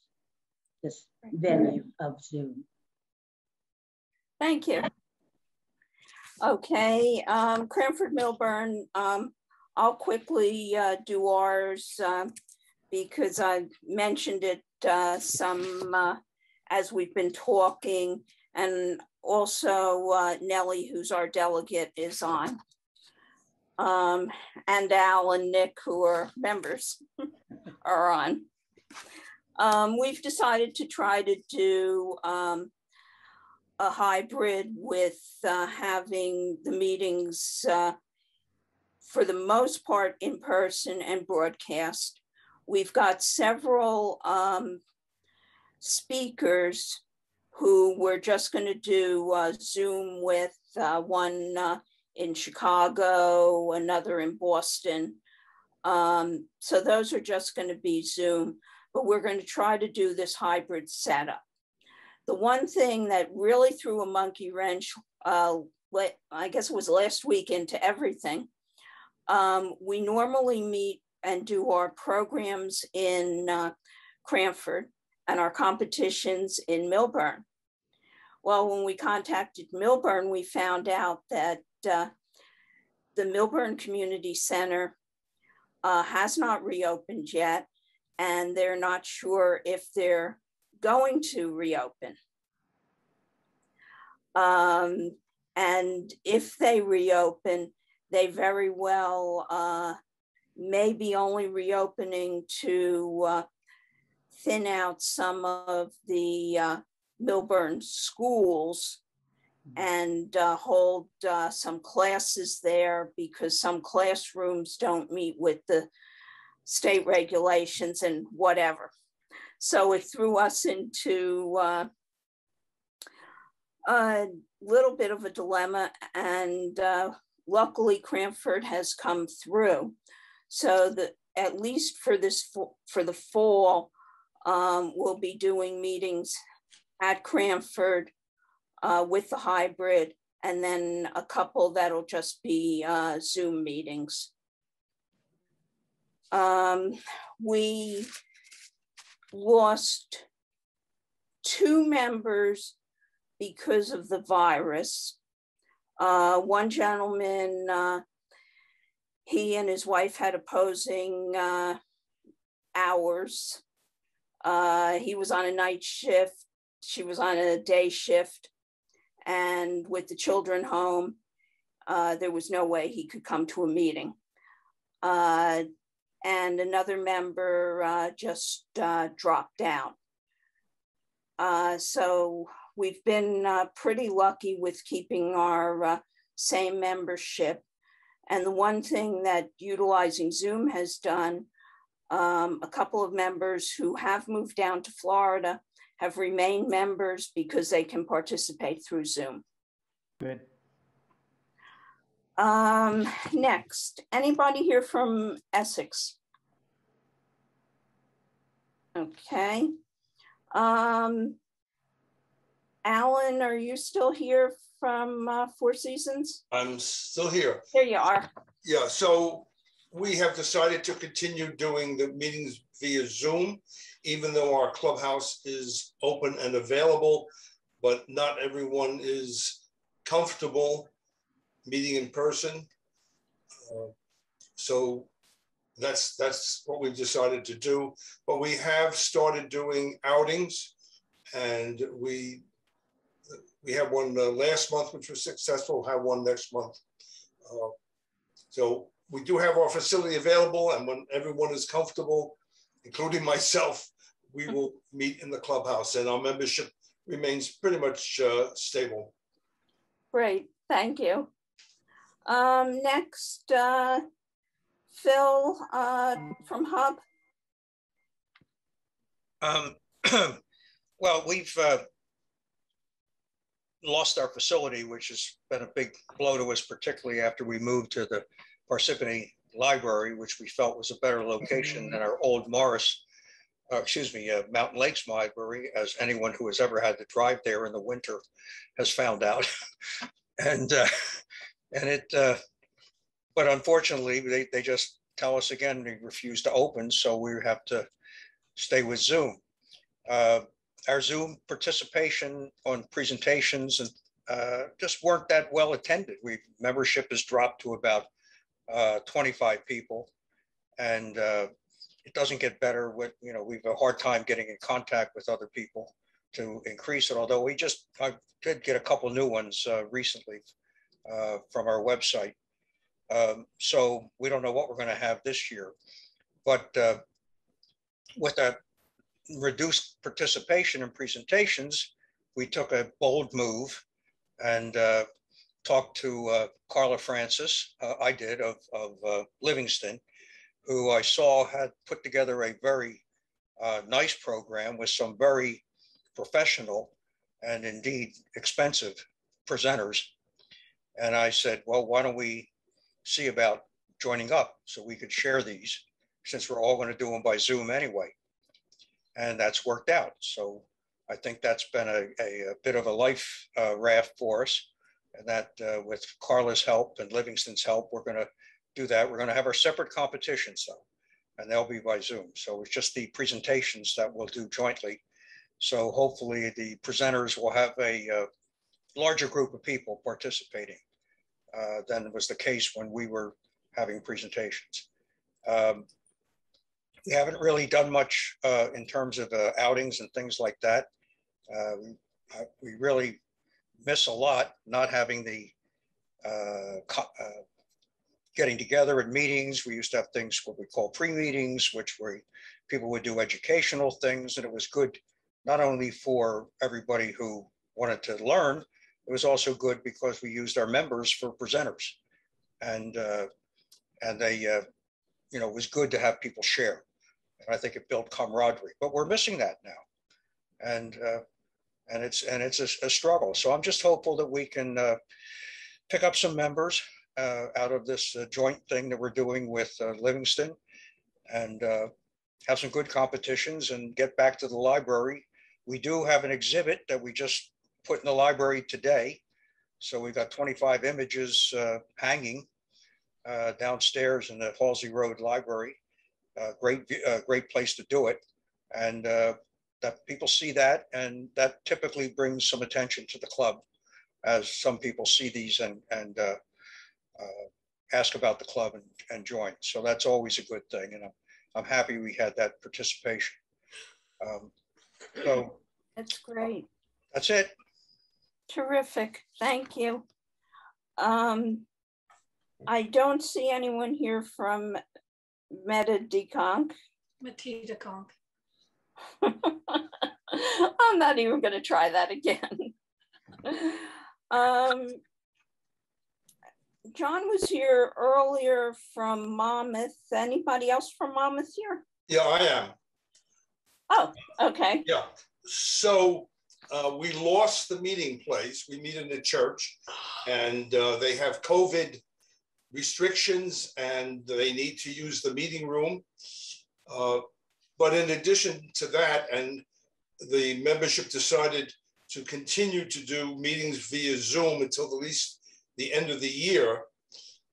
this venue of Zoom. Thank you. Okay, um, Cranford Millburn, um, I'll quickly uh, do ours uh, because I mentioned it uh, some uh, as we've been talking, and also uh, Nellie, who's our delegate, is on um, and Al and Nick, who are members, are on. Um, we've decided to try to do um, a hybrid with uh, having the meetings uh, for the most part in person and broadcast. We've got several um, speakers who we're just going to do uh, Zoom with, uh, one uh, in Chicago, another in Boston. Um, so those are just going to be Zoom, but we're going to try to do this hybrid setup. The one thing that really threw a monkey wrench, uh, I guess it was last week into everything, um, we normally meet and do our programs in uh, Cranford and our competitions in Millburn. Well, when we contacted Millburn, we found out that uh, the Millburn Community Center uh, has not reopened yet, and they're not sure if they're going to reopen. Um, and if they reopen, they very well uh, may be only reopening to uh, thin out some of the uh, Millburn schools and uh, hold uh, some classes there because some classrooms don't meet with the state regulations and whatever. So it threw us into uh, a little bit of a dilemma and uh, luckily Cranford has come through. So that at least for this, for the fall, um, we'll be doing meetings at Cranford uh, with the hybrid, and then a couple that'll just be uh, Zoom meetings. Um, we lost two members because of the virus. Uh, one gentleman, uh, he and his wife had opposing uh, hours. Uh, he was on a night shift she was on a day shift and with the children home, uh, there was no way he could come to a meeting. Uh, and another member uh, just uh, dropped out. Uh, so we've been uh, pretty lucky with keeping our same membership. And the one thing that utilizing Zoom has done, um, a couple of members who have moved down to Florida have remained members because they can participate through Zoom. Good. Um, next, anybody here from Essex? Okay. Um, Alan, are you still here from uh, Four Seasons? I'm still here. Here you are. Yeah, so we have decided to continue doing the meetings via Zoom even though our clubhouse is open and available, but not everyone is comfortable meeting in person. Uh, so that's that's what we've decided to do. But we have started doing outings, and we we have one uh, last month, which was successful. We'll have one next month. Uh, so we do have our facility available, and when everyone is comfortable, including myself, we will meet in the clubhouse and our membership remains pretty much uh, stable. Great, thank you. Um, next, uh, Phil uh, from Hub. Um, well, we've uh, lost our facility, which has been a big blow to us, particularly after we moved to the Parsippany Library, which we felt was a better location than our old Morris uh, excuse me, uh, Mountain Lakes Library, as anyone who has ever had to drive there in the winter has found out. and uh, and it, uh, but unfortunately, they, they just tell us again they refuse to open, so we have to stay with Zoom. Uh, our Zoom participation on presentations and uh, just weren't that well attended. We membership has dropped to about 25 people, and it doesn't get better with, you know, we've a hard time getting in contact with other people to increase it. Although we just, I did get a couple new ones uh, recently uh, from our website. Um, so we don't know what we're going to have this year. But uh, with that reduced participation in presentations, we took a bold move and uh, talked to uh, Carla Francis, uh, I did, of, of Livingston, who I saw had put together a very uh, nice program with some very professional and indeed expensive presenters. And I said, well, why don't we see about joining up so we could share these since we're all going to do them by Zoom anyway. And that's worked out. So I think that's been a, a, a bit of a life uh, raft for us. And that uh, with Carla's help and Livingston's help, we're going to do that. We're going to have our separate competitions though, and they'll be by Zoom. So it's just the presentations that we'll do jointly. So hopefully the presenters will have a uh, larger group of people participating uh, than was the case when we were having presentations. Um, we haven't really done much uh, in terms of uh, outings and things like that. Uh, we, we really miss a lot not having the uh, uh, getting together at meetings. We used to have things what we call pre-meetings, which were people would do educational things, and it was good not only for everybody who wanted to learn, it was also good because we used our members for presenters, and uh, and they, uh, you know, it was good to have people share. And I think it built camaraderie. But we're missing that now, and uh, and it's and it's a, a, struggle. So I'm just hopeful that we can uh, pick up some members uh, out of this uh, joint thing that we're doing with uh, Livingston, and uh, have some good competitions and get back to the library. We do have an exhibit that we just put in the library today. So we've got 25 images hanging downstairs in the Halsey Road Library. great, great place to do it. And that people see that and that typically brings some attention to the club as some people see these and, and uh, ask about the club and, and join. So that's always a good thing. And I'm, I'm happy we had that participation. Um, so that's great. That's it. Terrific. Thank you. Um, I don't see anyone here from Metedeconk. Matita Conk. I'm not even going to try that again. um, John was here earlier from Monmouth. Anybody else from Monmouth here? Yeah, I am. Oh, okay. Yeah. So uh, we lost the meeting place. We meet in the church, and uh, they have COVID restrictions, and they need to use the meeting room. Uh, but in addition to that, and the membership decided to continue to do meetings via Zoom until at least the end of the year.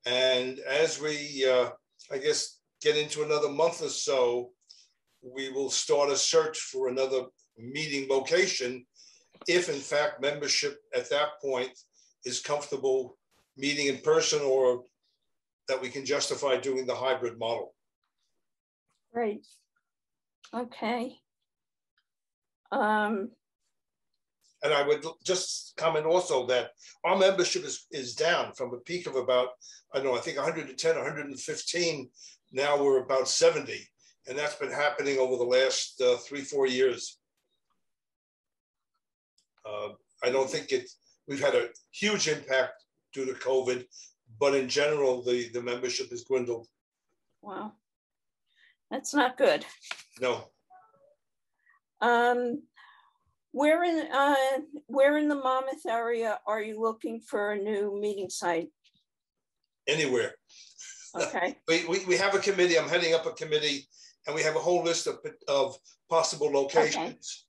And as we, uh, I guess, get into another month or so, we will start a search for another meeting location if, in fact, membership at that point is comfortable meeting in person or that we can justify doing the hybrid model. Great. Okay. Um, and I would just comment also that our membership is, is down from a peak of about, I don't know, I think 110, 115. Now we're about 70. And that's been happening over the last uh, three, four years. Uh, I don't think it, we've had a huge impact due to COVID, but in general, the, the membership has dwindled. Wow. That's not good. No. Um, where in uh, where in the Monmouth area are you looking for a new meeting site? Anywhere. Okay. we, we, we have a committee. I'm heading up a committee, and we have a whole list of, of possible locations.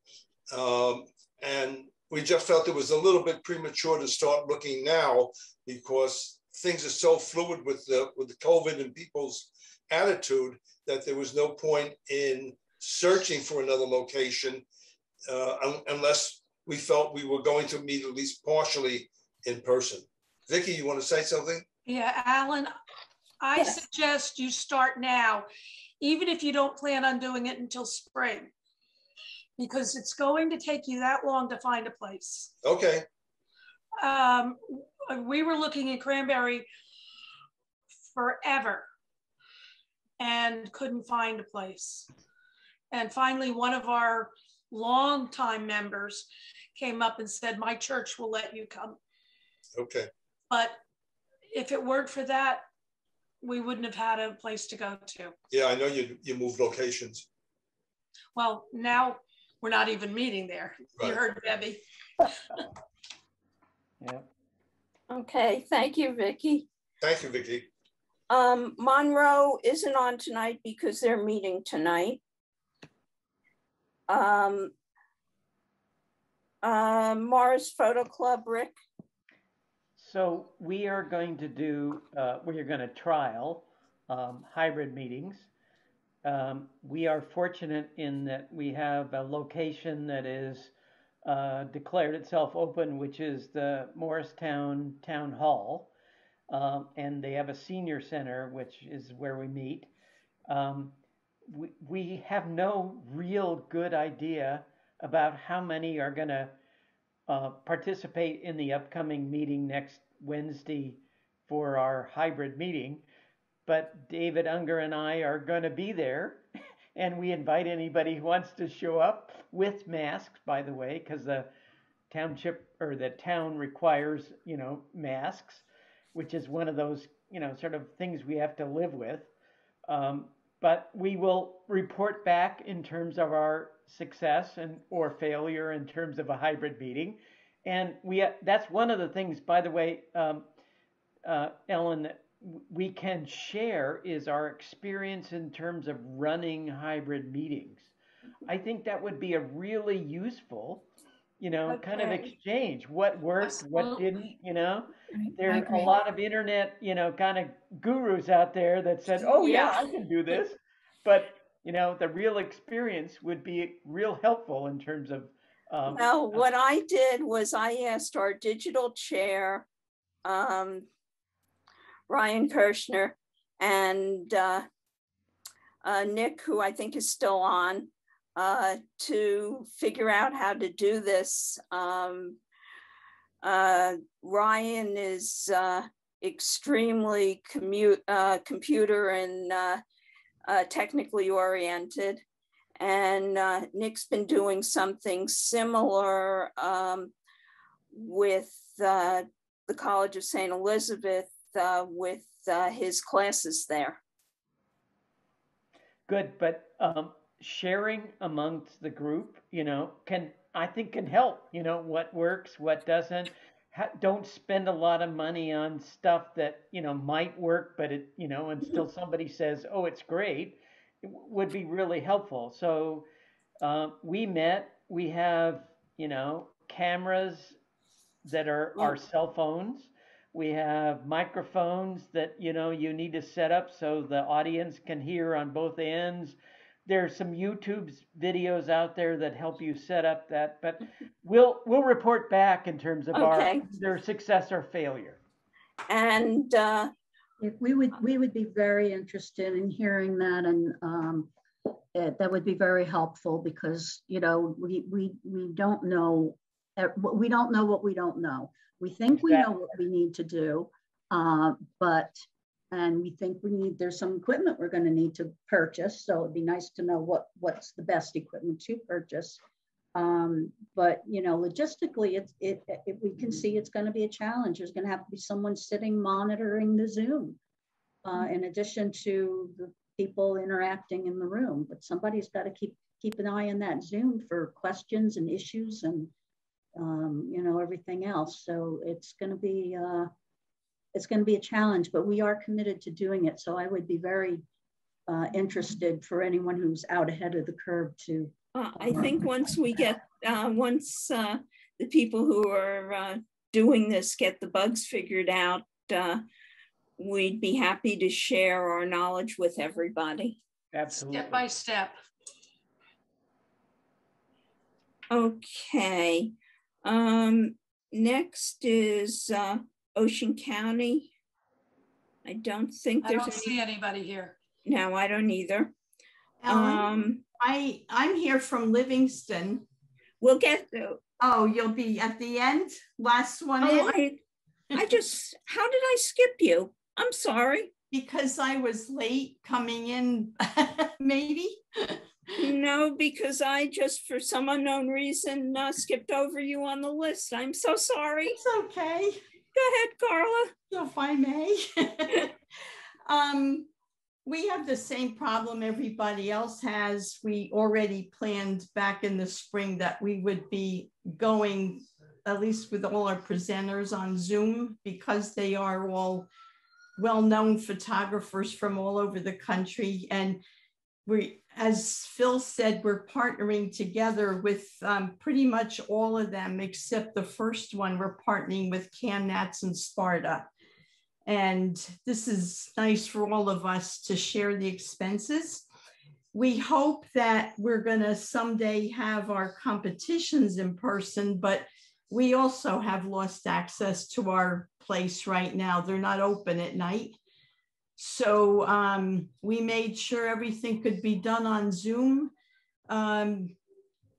Okay. Um, and we just felt it was a little bit premature to start looking now because things are so fluid with the with the COVID and people's attitude that there was no point in searching for another location uh, un unless we felt we were going to meet at least partially in person. Vicki, you want to say something? Yeah, Alan, I yes. suggest you start now, even if you don't plan on doing it until spring, because it's going to take you that long to find a place. Okay. Um, we were looking in Cranbury forever and couldn't find a place. And finally, one of our longtime members came up and said, my church will let you come. Okay. But if it weren't for that, we wouldn't have had a place to go to. Yeah, I know you, you moved locations. Well, now we're not even meeting there. You heard Debbie. Yeah. Okay, thank you, Vicky. Thank you, Vicky. Um, Monroe isn't on tonight because they're meeting tonight. Um, uh, Morris Photo Club, Rick, So we are going to do, uh, we are going to trial um, hybrid meetings. Um, we are fortunate in that we have a location that is uh, declared itself open, which is the Morristown Town Hall. Um, and they have a senior center, which is where we meet. Um, we, we have no real good idea about how many are going to uh, participate in the upcoming meeting next Wednesday for our hybrid meeting. But David Unger and I are going to be there, and we invite anybody who wants to show up with masks, by the way, because the township or the town requires, you know, masks, which is one of those, you know, sort of things we have to live with. Um, but we will report back in terms of our success and or failure in terms of a hybrid meeting. And we that's one of the things, by the way, um, uh, Ellen, that we can share is our experience in terms of running hybrid meetings. I think that would be a really useful, you know, kind of exchange. What worked, what didn't, you know? There are a lot of internet, you know, kind of gurus out there that said, "Oh yeah, Yeah. I can do this," but you know, the real experience would be real helpful in terms of. Um, Well, what I did was I asked our digital chair, um, Ryan Kirschner, and uh, uh, Nick, who I think is still on, uh, to figure out how to do this. Um, uh, Ryan is uh, extremely commute, uh, computer and uh, technically oriented. And Nick's been doing something similar um, with the College of St. Elizabeth with his classes there. Good, but um, sharing amongst the group, you know, can I think can help. You know, what works, what doesn't. Ha- don't spend a lot of money on stuff that you know might work, but it you know until somebody says, "Oh, it's great," it w- would be really helpful. So uh, we met. We have you know cameras that are our cell phones. We have microphones that you know you need to set up so the audience can hear on both ends. There's some YouTube videos out there that help you set up that, but we'll we'll report back in terms of our their success or failure. And uh, If we would, we would be very interested in hearing that and um, eh, that would be very helpful because, you know, we, we, we don't know, eh, we don't know what we don't know. We think we know what we need to do, uh, but, and we think we need, there's some equipment we're gonna need to purchase. So it'd be nice to know what, what's the best equipment to purchase. Um, but you know, logistically, it's it, it we can see it's going to be a challenge. There's going to have to be someone sitting monitoring the Zoom, uh, in addition to the people interacting in the room. But somebody's got to keep keep an eye on that Zoom for questions and issues and um, you know everything else. So it's going to be uh, it's going to be a challenge, but we are committed to doing it. So I would be very uh, interested for anyone who's out ahead of the curve to Uh, I think once we get, uh, once uh, the people who are uh, doing this get the bugs figured out, uh, we'd be happy to share our knowledge with everybody. Absolutely. Step by step. Okay. Um, next is uh, Ocean County. I don't think I there's don't see anybody here. No, I don't either. Ellen, Um, I, I'm here from Livingston. We'll get, to. Oh, you'll be at the end? Last one Oh, in? I, I just, how did I skip you? I'm sorry. Because I was late coming in, maybe? No, because I just, for some unknown reason, uh, skipped over you on the list. I'm so sorry. It's okay. Ahead, Carla. If I may. um, we have the same problem everybody else has. We already planned back in the spring that we would be going, at least with all our presenters on Zoom, because they are all well-known photographers from all over the country. And we, as Phil said, we're partnering together with um, pretty much all of them, except the first one, we're partnering with CamNats and Sparta. And this is nice for all of us to share the expenses. We hope that we're going to someday have our competitions in person, but we also have lost access to our place right now. They're not open at night. So um, we made sure everything could be done on Zoom. Um,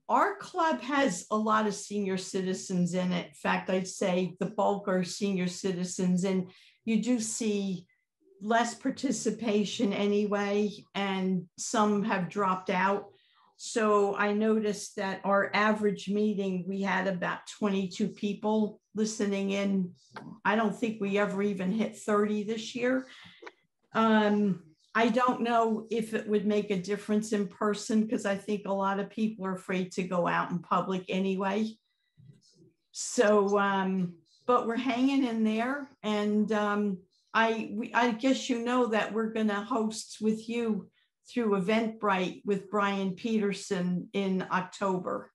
our club has a lot of senior citizens in it. In fact, I'd say the bulk are senior citizens. And you do see less participation anyway, and some have dropped out. So I noticed that our average meeting, we had about 22 people listening in. I don't think we ever even hit 30 this year. Um, I don't know if it would make a difference in person because I think a lot of people are afraid to go out in public anyway. So um, but we're hanging in there. And um, I, we, I guess you know that we're going to host with you through Eventbrite with Bryan Peterson in October.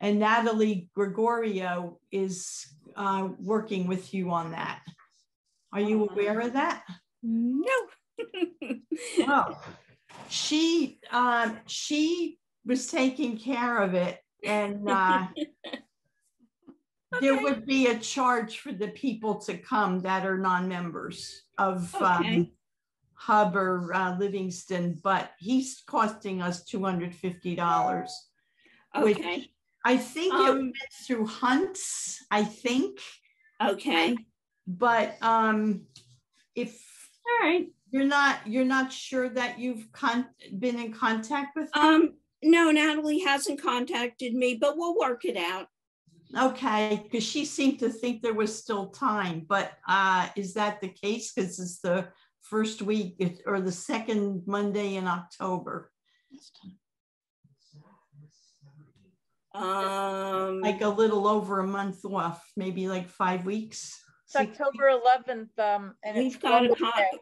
And Natalie Gregorio is uh, working with you on that. Are you aware of that? No. oh, she uh, she was taking care of it, and uh, there would be a charge for the people to come that are non-members of Okay. um, Hub or uh, Livingston, but he's costing us two hundred fifty dollars. Okay. I think it Um, went through Hunts, I think. Okay. But um, if All right. you're not, you're not sure that you've con- been in contact with? Um, no, Natalie hasn't contacted me, but we'll work it out. Okay, because she seemed to think there was still time, but uh, is that the case? Because it's the first week or the second Monday in October, Um, like a little over a month off, maybe like five weeks. It's October 11th, um, and we've got a Columbus con-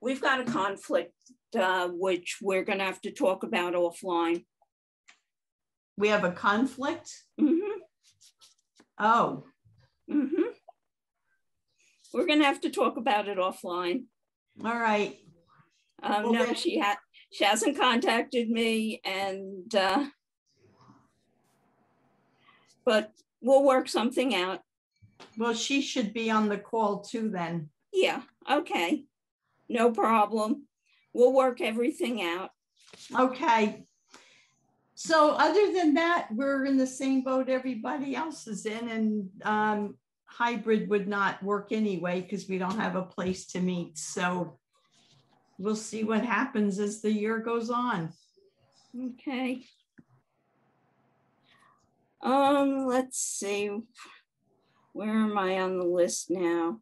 we've got a conflict, uh, which we're gonna have to talk about offline. We have a conflict? Mm-hmm. Oh, Mm-hmm. We're gonna have to talk about it offline. all right. Um, Well, no, then- she had, she hasn't contacted me and, uh, but we'll work something out. Well, she should be on the call too then. Yeah, okay. No problem. We'll work everything out. Okay. So other than that, we're in the same boat everybody else is in and um, hybrid would not work anyway because we don't have a place to meet. So we'll see what happens as the year goes on. Okay. Um, let's see. Where am I on the list now?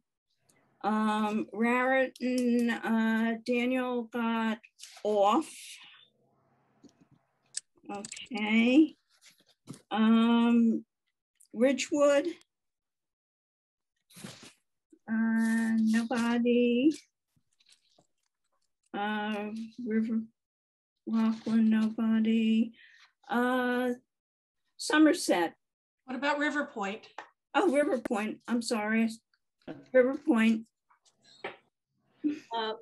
Um, Raritan, uh, Daniel got off. Okay. Um, Ridgewood. Uh, nobody. Uh, River, Rockland, nobody. Uh, Somerset. What about River Point? Oh, River Point. I'm sorry. River Point. Uh,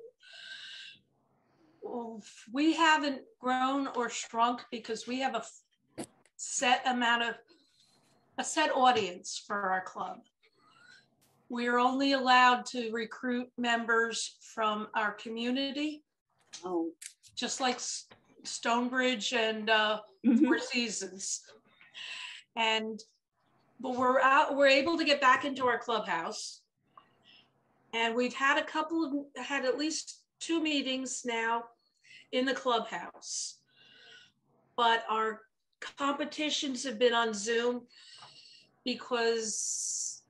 well, We haven't grown or shrunk because we have a set amount of, a set audience for our club. We are only allowed to recruit members from our community, Oh. just like Stonebridge and uh, Mhm. Four Seasons. And, but we're out, we're able to get back into our clubhouse. And we've had a couple of, had at least two meetings now in the clubhouse. but our competitions have been on Zoom because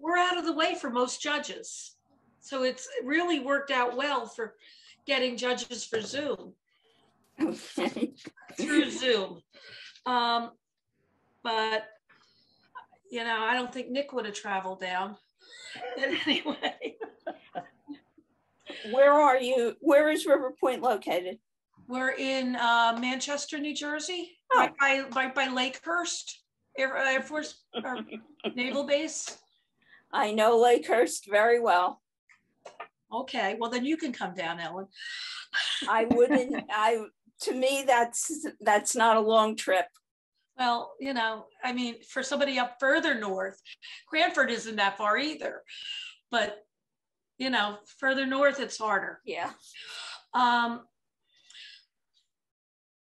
we're out of the way for most judges. So it's really worked out well for getting judges for Zoom. Through Zoom. Um, but, you know, I don't think Nick would have traveled down. But anyway. Where are you? Where is River Point located? We're in uh, Manchester, New Jersey, right by right by Lakehurst Air, Air Force or Naval Base. I know Lakehurst very well. Okay, well then you can come down, Ellen. I wouldn't. I to me that's that's not a long trip. Well, you know, I mean, for somebody up further north, Cranford isn't that far either, but you know, further north it's harder. Yeah. Um,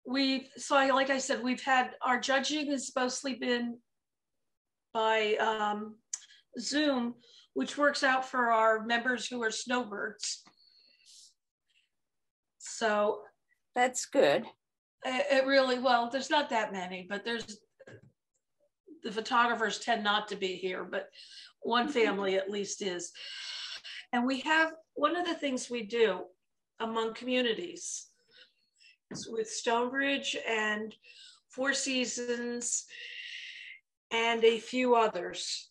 we so I, like I said, we've had our judging has mostly been by um, Zoom, which works out for our members who are snowbirds. So that's good. It, really well. There's not that many, but there's the photographers tend not to be here, but one family at least is. And we have one of the things we do among communities with Stonebridge and Four Seasons and a few others.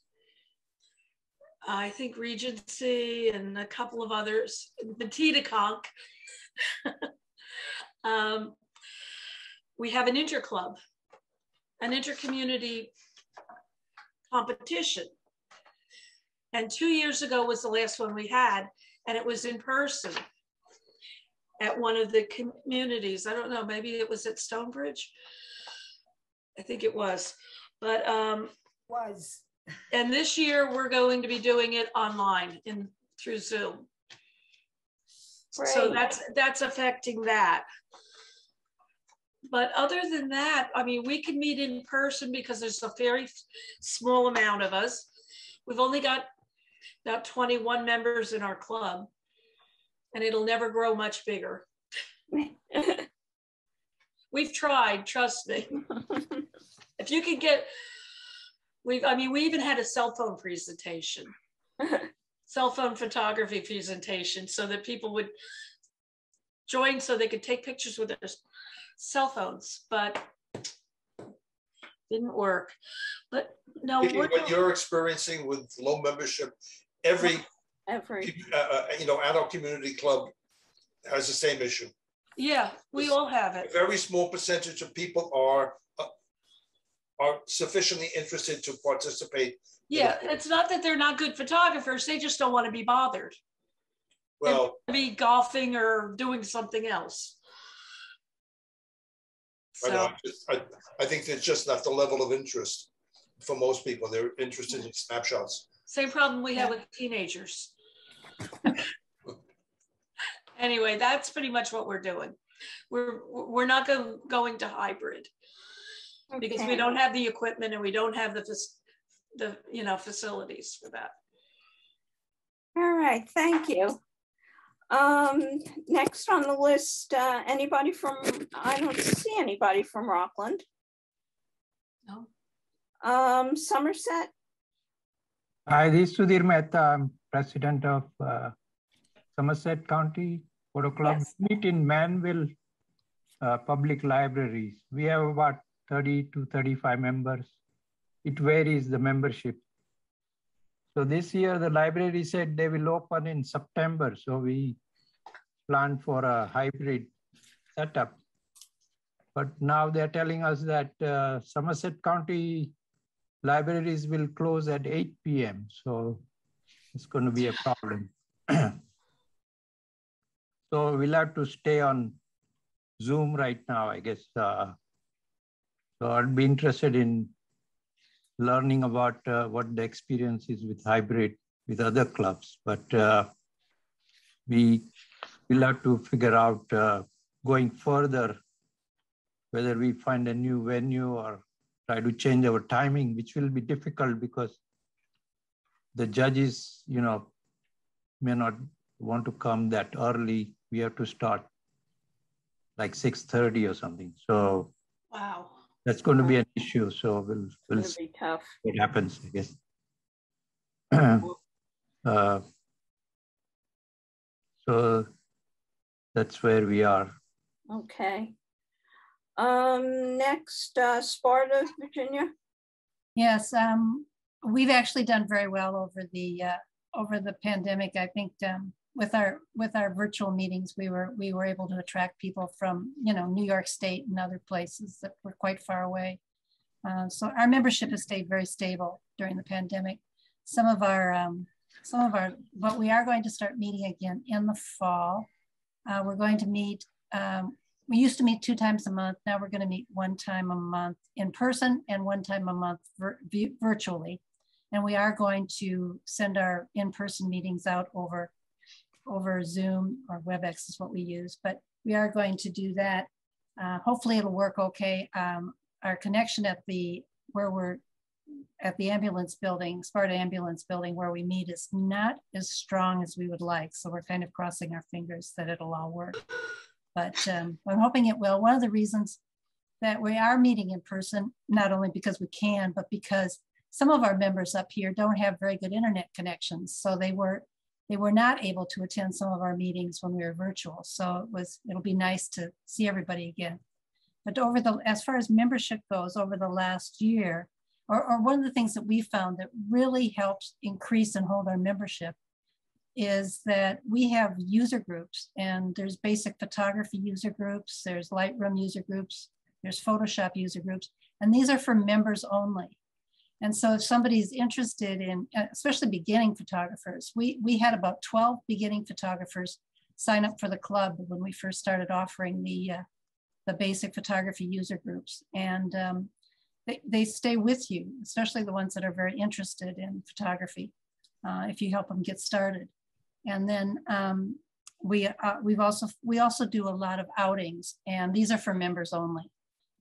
I think Regency and a couple of others, Conch. um, we have an interclub, an intercommunity competition. And two years ago was the last one we had, and it was in person at one of the communities. I don't know, maybe it was at Stonebridge. I think it was, but um, was. And this year we're going to be doing it online in through Zoom. So that's that's affecting that. But other than that, I mean, we can meet in person because there's a very small amount of us. We've only got about 21 members in our club, and it'll never grow much bigger. We've tried, trust me. if you can get, we've, I mean, we even had a cell phone presentation, cell phone photography presentation, so that people would join so they could take pictures with their cell phones, but didn't work. But no, what you're experiencing with low membership, every every uh, uh, you know adult community club has the same issue. yeah, we all have A it. very small percentage of people are uh, are sufficiently interested to participate. Yeah, it's not that they're not good photographers; they just don't want to be bothered. Well, be golfing or doing something else. I, So I'm just- I, I think there's just not the level of interest for most people. They're interested in snapshots. same problem we have with teenagers. anyway, that's pretty much what we're doing. We're we're not go, going to hybrid because we don't have the equipment and we don't have the the you know facilities for that. All right, thank you. Um, next on the list, uh, anybody from, I don't see anybody from Rockland. No. Um, Somerset, Hi, this is Sudhir Mehta. I'm president of uh, Somerset County Photo Club. Yes. Meet in Manville uh, Public Libraries. We have about 30 to 35 members. It varies the membership. So this year the library said they will open in September. So we planned for a hybrid setup. But now they're telling us that uh, Somerset County libraries will close at 8 p.m. So it's going to be a problem. so we'll have to stay on Zoom right now, I guess. Uh, so I'd be interested in learning about uh, what the experience is with hybrid with other clubs. But uh, we will have to figure out uh, going further whether we find a new venue or try to change our timing, which will be difficult because the judges, you know, may not want to come that early. We have to start like 6.30 or something. So wow, that's going to be an issue. So we'll, we'll It's gonna be tough. what happens, I guess. uh, so that's where we are. Okay. Um, next, uh, Sparta, Virginia. Yes, um, we've actually done very well over the uh, over the pandemic. I think um, with our with our virtual meetings, we were we were able to attract people from you know New York State and other places that were quite far away. Uh, so our membership has stayed very stable during the pandemic. Some of our um, some of our, but we are going to start meeting again in the fall. Uh, we're going to meet. Um, we used to meet two times a month. Now we're going to meet one time a month in person and one time a month vir virtually. And we are going to send our in-person meetings out over, over Zoom or WebEx is what we use, but we are going to do that. Uh, hopefully it'll work okay. Um, our connection at the, where we're at the ambulance building, Sparta ambulance building where we meet is not as strong as we would like. So we're kind of crossing our fingers that it'll all work. But um, I'm hoping it will. One of the reasons that we are meeting in person, not only because we can, but because some of our members up here don't have very good internet connections. So they were they were not able to attend some of our meetings when we were virtual. So it was it'll be nice to see everybody again. But over the as far as membership goes, over the last year, or, or one of the things that we found that really helps increase and hold our membership is that we have user groups and there's basic photography user groups, there's Lightroom user groups, there's Photoshop user groups, and these are for members only. And so if somebody's interested in, especially beginning photographers, we, we had about 12 beginning photographers sign up for the club when we first started offering the, uh, the basic photography user groups. And um, they, they stay with you, especially the ones that are very interested in photography, uh, if you help them get started. And then um, we, uh, we've also, we also do a lot of outings and these are for members only.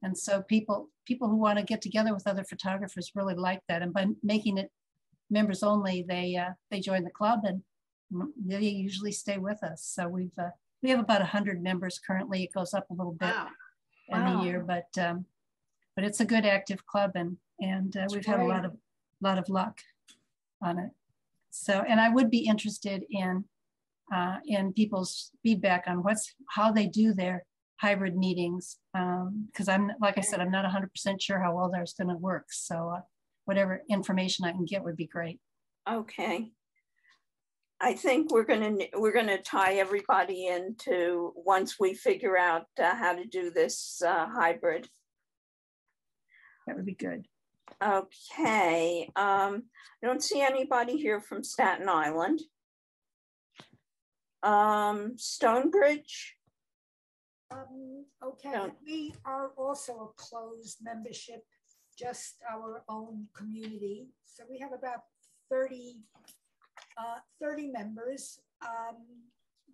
And so people, people who want to get together with other photographers really like that. And by making it members only, they, uh, they join the club and they usually stay with us. So we've, uh, we have about 100 members currently. It goes up a little bit wow. in wow. the year, but um, but it's a good active club and and uh, we've great. had a lot of lot of luck on it. So and I would be interested in uh, in people's feedback on what's how they do their hybrid meetings because um, I'm like I said I'm not 100% sure how well that's going to work. So uh, whatever information I can get would be great. Okay. I think we're gonna we're gonna tie everybody into once we figure out uh, how to do this uh, hybrid. That would be good. Okay. Um, I don't see anybody here from Staten Island. Um, Stonebridge. Um, okay, we are also a closed membership, just our own community. So we have about 30, uh, 30 members. Um,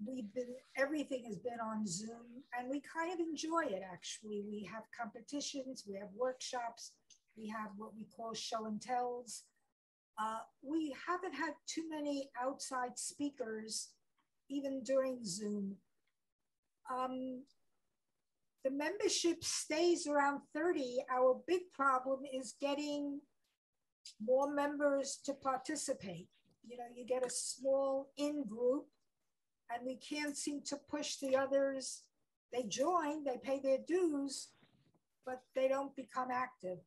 we've been everything has been on zoom and we kind of enjoy it actually we have competitions we have workshops we have what we call show and tells uh, we haven't had too many outside speakers even during zoom um, the membership stays around 30 our big problem is getting more members to participate you know you get a small in group and we can't seem to push the others. They join, they pay their dues, but they don't become active.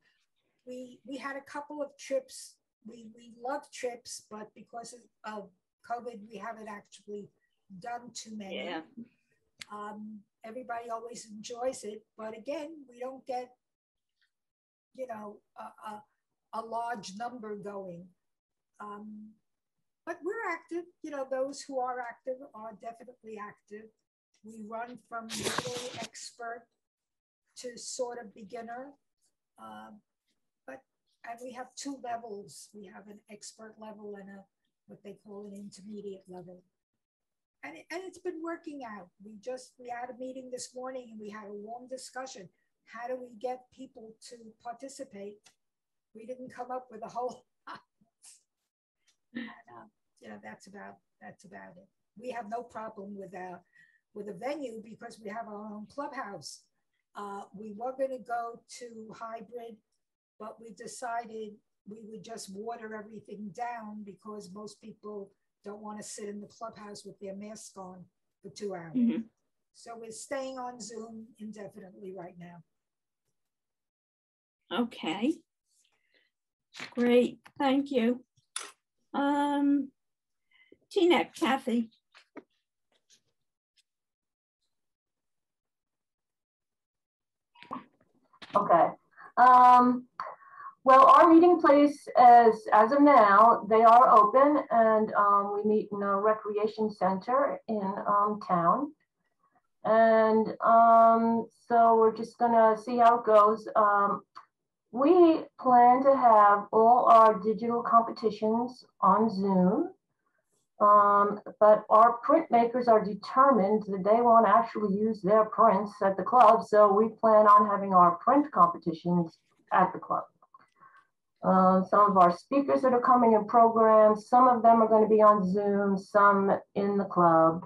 We we had a couple of trips. We we love trips, but because of COVID, we haven't actually done too many. Yeah. Um, everybody always enjoys it, but again, we don't get, you know, a, a, a large number going. Um, but we're active. You know, those who are active are definitely active. We run from really expert to sort of beginner. Um, but and we have two levels. We have an expert level and a what they call an intermediate level. And, it, and it's been working out. We just we had a meeting this morning and we had a long discussion. How do we get people to participate? We didn't come up with a whole and, uh, you know, that's about that's about it. We have no problem with our with a venue because we have our own clubhouse. Uh, we were going to go to hybrid, but we decided we would just water everything down because most people don't want to sit in the clubhouse with their mask on for two hours. Mm -hmm. So we're staying on Zoom indefinitely right now. Okay. Great, thank you. Um, Tina, Kathy. Okay. Um, well, our meeting place is, as of now, they are open and um, we meet in a recreation center in um, town. And um, so we're just gonna see how it goes. Um, we plan to have all our digital competitions on Zoom, um, but our printmakers are determined that they won't actually use their prints at the club. So we plan on having our print competitions at the club. Uh, some of our speakers that are coming in programs, some of them are going to be on Zoom, some in the club.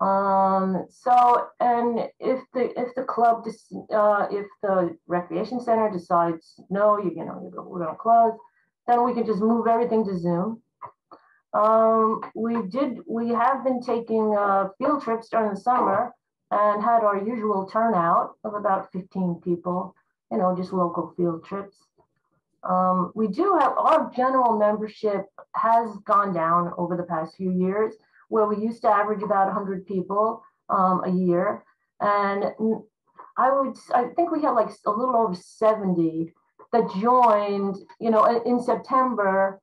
Um, so, and if the if the club, uh, if the recreation center decides no, you, you know, we're going to close, then we can just move everything to Zoom. Um, we did, we have been taking uh, field trips during the summer and had our usual turnout of about 15 people, you know, just local field trips. Um, we do have our general membership has gone down over the past few years where we used to average about 100 people um, a year. And I would, I think we had like a little over 70 that joined, you know, in September.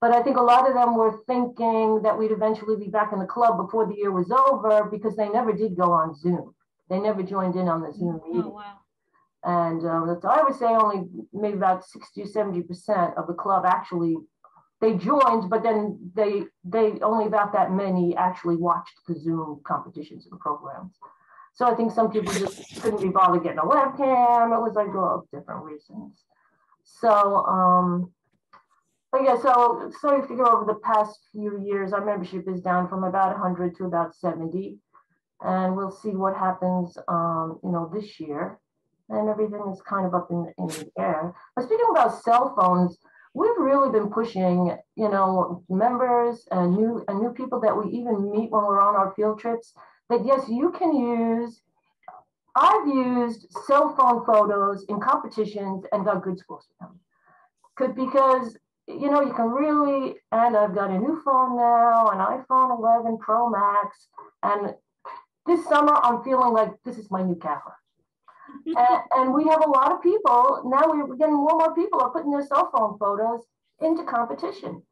But I think a lot of them were thinking that we'd eventually be back in the club before the year was over because they never did go on Zoom. They never joined in on the Zoom oh, meeting. Oh, wow. And um, I would say only maybe about 60 or 70% of the club actually they joined, but then they they only about that many actually watched the Zoom competitions and programs. So I think some people just couldn't be bothered getting a webcam. It was like all different reasons. So um, but yeah, so so you figure over the past few years, our membership is down from about 100 to about 70, and we'll see what happens, um, you know, this year. And everything is kind of up in, in the air. But speaking about cell phones, we've really been pushing, you know, members and new and new people that we even meet when we're on our field trips. That yes, you can use. I've used cell phone photos in competitions and got good scores with them. Could because you know you can really and I've got a new phone now, an iPhone 11 Pro Max, and this summer I'm feeling like this is my new camera and, and, we have a lot of people now. We're getting more and more people are putting their cell phone photos into competition,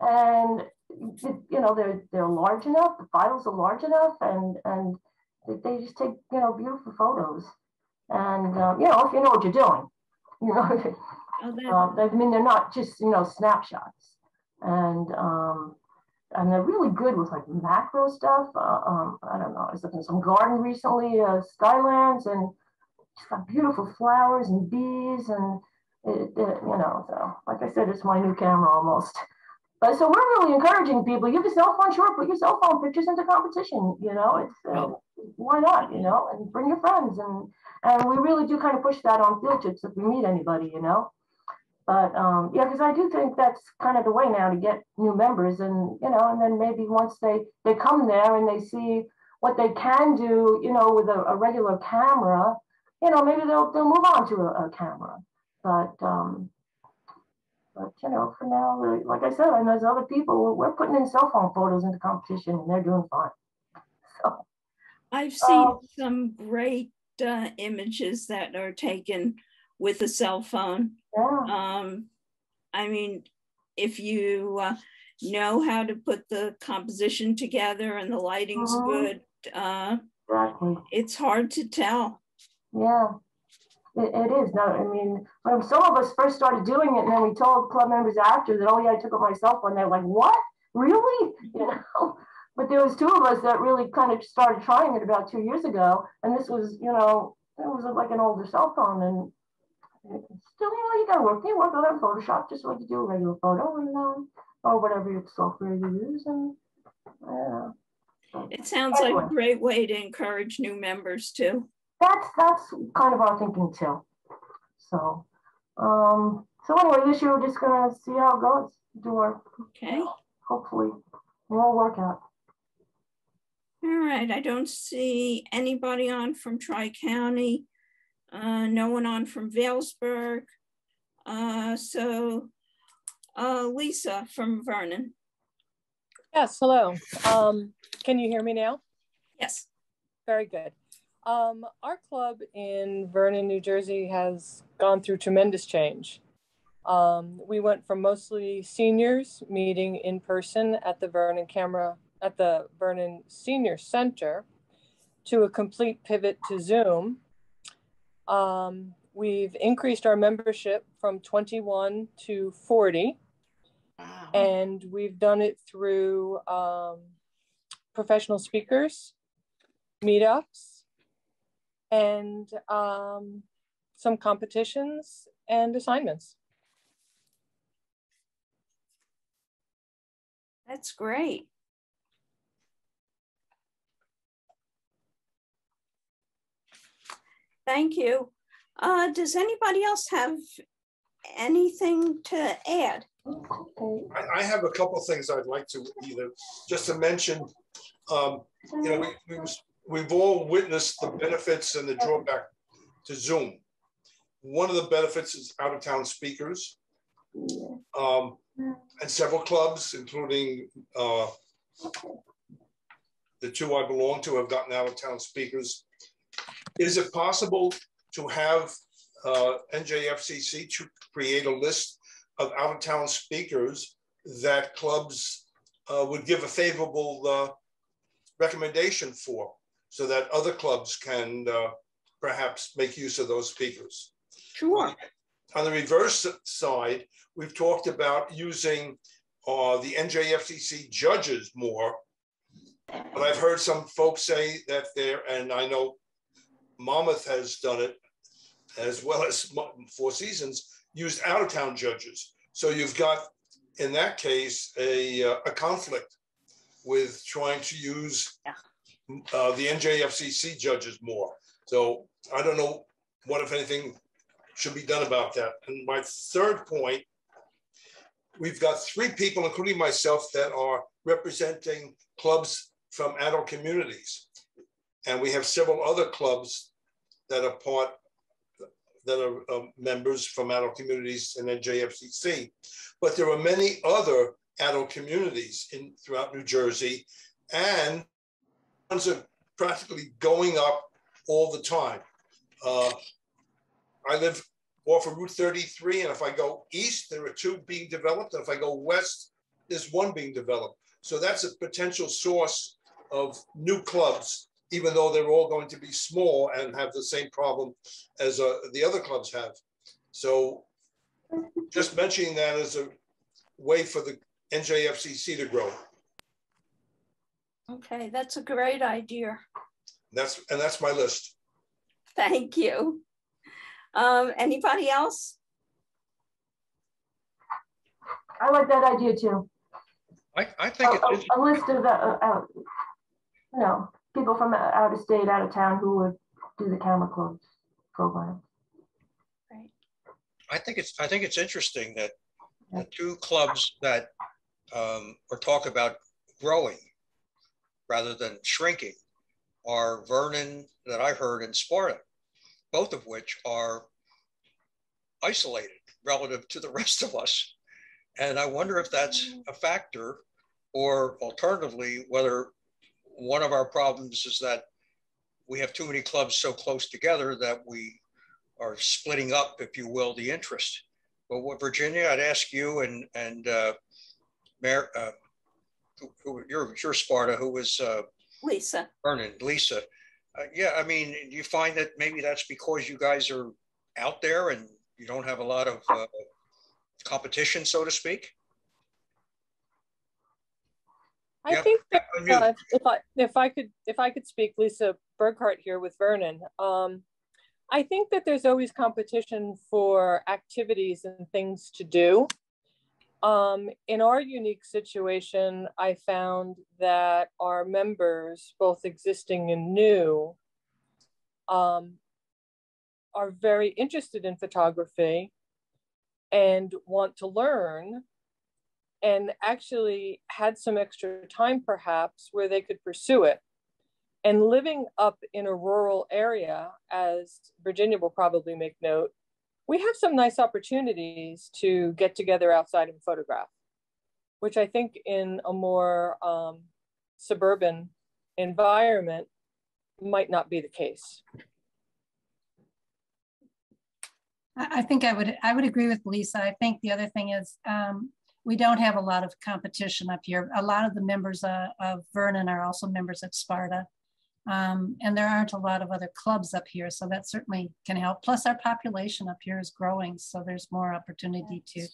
and you know they're they're large enough. The files are large enough, and and they just take you know beautiful photos. And um, you know if you know what you're doing, you know. Oh, um, I mean, they're not just you know snapshots, and um, and they're really good with like macro stuff. Uh, um, I don't know. I was looking at some garden recently, uh, Skylands, and beautiful flowers and bees and it, it, you know, so like I said, it's my new camera almost. But so we're really encouraging people. You have a cell phone, sure, put your cell phone pictures into competition. You know, it's uh, why not? You know, and bring your friends and and we really do kind of push that on field trips if we meet anybody. You know, but um, yeah, because I do think that's kind of the way now to get new members, and you know, and then maybe once they they come there and they see what they can do, you know, with a, a regular camera, you know, maybe they'll they'll move on to a, a camera. But um, but you know, for now, like I said, and there's other people. We're putting in cell phone photos into competition, and they're doing fine. So I've seen um, some great uh, images that are taken with a cell phone. Yeah. Um, I mean, if you uh, know how to put the composition together and the lighting's uh-huh. good, uh, exactly. it's hard to tell. Yeah, it, it is. No, I mean, when some of us first started doing it, and then we told club members after that, oh yeah, I took it myself, and they're like, what? Really? You know. But there was two of us that really kind of started trying it about two years ago, and this was, you know, it was like an older cell phone, and still, you know, you gotta work. You work on it Photoshop just like you do a regular photo, and um, or whatever software you use, and yeah. It sounds Anyway. like a great way to encourage new members too. That's that's kind of our thinking too. So, um, so anyway, this year we're just gonna see how it goes. Do our Okay. hopefully it'll all work out. All right, I don't see anybody on from Tri-County. Uh, no one on from Vailsburg. Uh, so, uh, Lisa from Vernon. Yes, hello. Um, can you hear me now? Yes. Very good. Um, our club in Vernon, New Jersey has gone through tremendous change. Um, we went from mostly seniors meeting in person at the Vernon Camera, at the Vernon Senior Center to a complete pivot to Zoom. Um, we've increased our membership from 21 to 40. And we've done it through um, professional speakers, meetups, and um, some competitions and assignments. That's great. Thank you. Uh, does anybody else have anything to add? I, I have a couple of things I'd like to either, just to mention, um, you know, we, we, was- we've all witnessed the benefits and the drawback to Zoom. One of the benefits is out-of-town speakers. Um, and several clubs, including, uh, the two I belong to have gotten out-of-town speakers. Is it possible to have, uh, NJFCC to create a list of out-of-town speakers that clubs uh, would give a favorable uh, recommendation for, so that other clubs can uh, perhaps make use of those speakers. Sure. On the reverse side, we've talked about using uh, the NJFCC judges more. But I've heard some folks say that they're, and I know Monmouth has done it as well as Four Seasons, used out-of-town judges. So you've got, in that case, a, uh, a conflict with trying to use uh, the NJFCC judges more. So I don't know what, if anything, should be done about that. And my third point, we've got three people, including myself, that are representing clubs from adult communities. And we have several other clubs that are part that are um, members from adult communities in NJFCC. But there are many other adult communities in throughout New Jersey, and ones are practically going up all the time. Uh, I live off of Route 33, and if I go east, there are two being developed, and if I go west, there's one being developed. So that's a potential source of new clubs even though they're all going to be small and have the same problem as uh, the other clubs have. So just mentioning that as a way for the NJFCC to grow. Okay, that's a great idea. That's and that's my list. Thank you. Um, anybody else? I like that idea too. I, I think A, it's a- a list of, uh, uh, you know, people from out of state, out of town who would do the camera clubs program. Right. I think it's I think it's interesting that the two clubs that um, are talk about growing rather than shrinking are Vernon that I heard and Sparta, both of which are isolated relative to the rest of us. And I wonder if that's a factor or alternatively, whether one of our problems is that we have too many clubs so close together that we are splitting up, if you will, the interest. But what Virginia, I'd ask you and and uh, Mayor, uh, who, who, you're, you're Sparta, who was uh, Lisa. Vernon, Lisa. Uh, yeah, I mean, do you find that maybe that's because you guys are out there and you don't have a lot of uh, competition, so to speak? I Yep. think that uh, if I if I could if I could speak, Lisa Burkhart here with Vernon. Um, I think that there's always competition for activities and things to do. Um, in our unique situation, I found that our members, both existing and new, um, are very interested in photography and want to learn and actually had some extra time perhaps where they could pursue it. And living up in a rural area, as Virginia will probably make note, we have some nice opportunities to get together outside and photograph, which I think in a more um, suburban environment might not be the case. I think I would I would agree with Lisa. I think the other thing is um, we don't have a lot of competition up here. A lot of the members uh, of Vernon are also members of Sparta. Um, and there aren't a lot of other clubs up here, so that certainly can help. Plus, our population up here is growing, so there's more opportunity to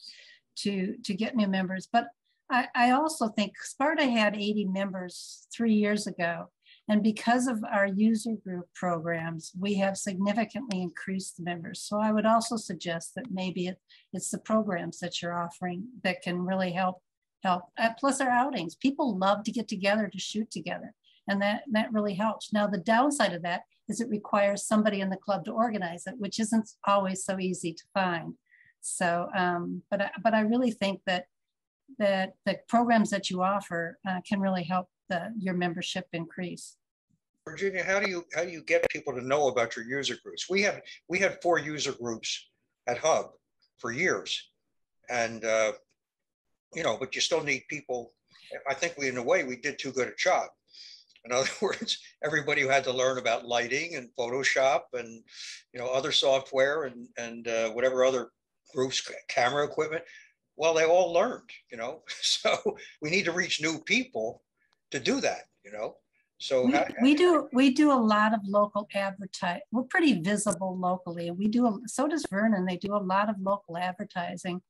to to get new members. But I, I also think Sparta had 80 members three years ago, and because of our user group programs, we have significantly increased the members. So I would also suggest that maybe it, it's the programs that you're offering that can really help help. Uh, plus our outings, people love to get together to shoot together and that that really helps now the downside of that is it requires somebody in the club to organize it which isn't always so easy to find so um, but I, but I really think that that the programs that you offer uh, can really help the your membership increase Virginia, how do you how do you get people to know about your user groups? We had we had four user groups at Hub for years, and uh, you know, but you still need people. I think we, in a way, we did too good a job. In other words, everybody who had to learn about lighting and Photoshop and you know other software and and uh, whatever other groups camera equipment, well, they all learned. You know, so we need to reach new people to do that. You know, so we, we do we do a lot of local advertise. We're pretty visible locally, and we do. A, so does Vernon. They do a lot of local advertising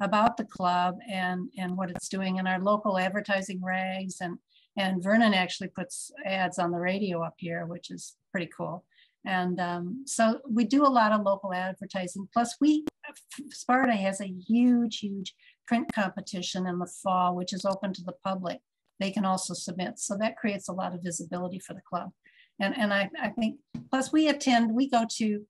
about the club and and what it's doing in our local advertising rags and and Vernon actually puts ads on the radio up here, which is pretty cool. And um, so we do a lot of local advertising. Plus, we Sparta has a huge, huge print competition in the fall, which is open to the public. They can also submit, so that creates a lot of visibility for the club. And and I, I think plus we attend, we go to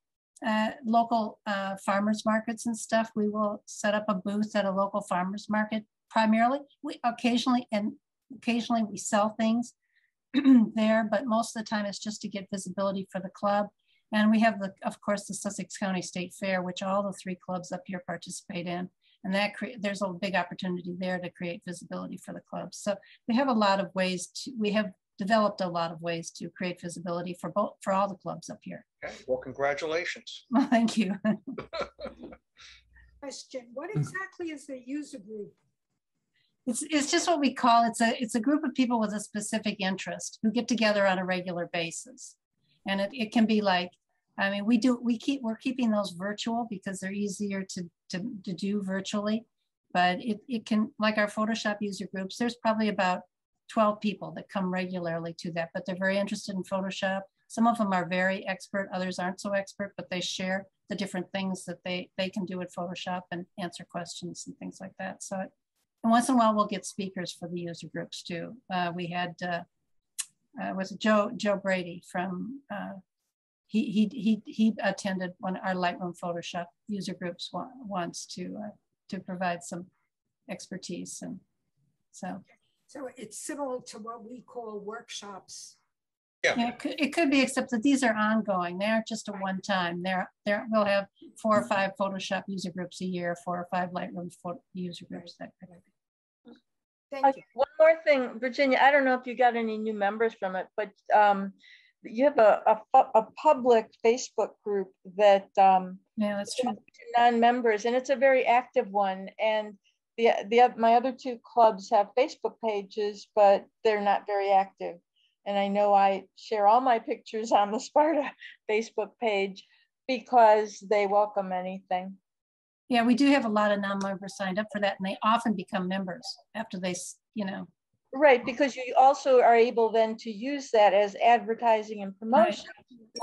uh, local uh, farmers markets and stuff. We will set up a booth at a local farmers market primarily. We occasionally and occasionally we sell things there, but most of the time it's just to get visibility for the club. And we have the, of course, the Sussex County State Fair, which all the three clubs up here participate in. And that there's a big opportunity there to create visibility for the clubs. So we have a lot of ways to, we have developed a lot of ways to create visibility for both, for all the clubs up here. Okay. Well, congratulations. Well, thank you. Question, what exactly is the user group? It's, it's just what we call it's a it's a group of people with a specific interest who get together on a regular basis. And it, it can be like i mean we do we keep we're keeping those virtual because they're easier to to, to do virtually. But it, it can like our photoshop user groups there's probably about 12 people that come regularly to that but they're very interested in photoshop. Some of them are very expert others aren't so expert but they share the different things that they they can do with photoshop and answer questions and things like that. So it, and once in a while, we'll get speakers for the user groups too. Uh, we had, uh, uh, was Joe Joe Brady from, uh, he, he, he, he attended one of our Lightroom Photoshop user groups once to, uh, to provide some expertise. And so. So it's similar to what we call workshops. Yeah. yeah it, could, it could be, except that these are ongoing. They aren't just a one time. They're, they're, we'll have four or five Photoshop user groups a year, four or five Lightroom user groups, that kind of Thank you. One more thing, Virginia, I don't know if you got any new members from it, but um, you have a, a, a, public Facebook group that um, yeah, that's true. non-members, and it's a very active one. And the, the my other two clubs have Facebook pages, but they're not very active. And I know I share all my pictures on the Sparta Facebook page because they welcome anything. Yeah, we do have a lot of non-members signed up for that, and they often become members after they, you know. Right, because you also are able then to use that as advertising and promotion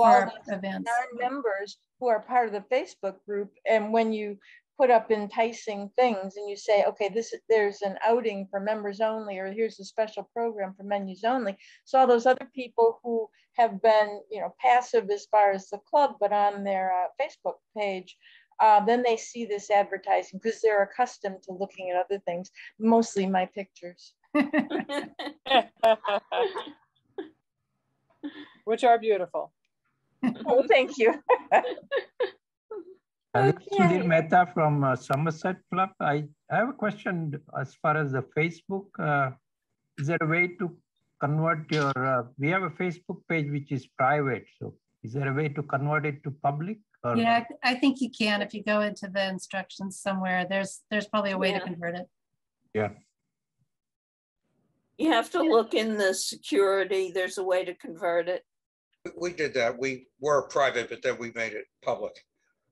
right. for events. Non-members who are part of the Facebook group, and when you put up enticing things and you say, okay, this is there's an outing for members only, or here's a special program for menus only. So all those other people who have been, you know, passive as far as the club, but on their uh, Facebook page, uh, then they see this advertising because they're accustomed to looking at other things, mostly my pictures. Which are beautiful. oh, thank you. Alex Sudhir Mehta from uh, Somerset Club. I, I have a question as far as the Facebook. Uh, is there a way to convert your, uh, we have a Facebook page which is private. So is there a way to convert it to public? Or? Yeah, I think you can if you go into the instructions somewhere. There's there's probably a way Yeah. to convert it. Yeah. You have to look in the security. There's a way to convert it. We- We did that. We were private, but then we made it public.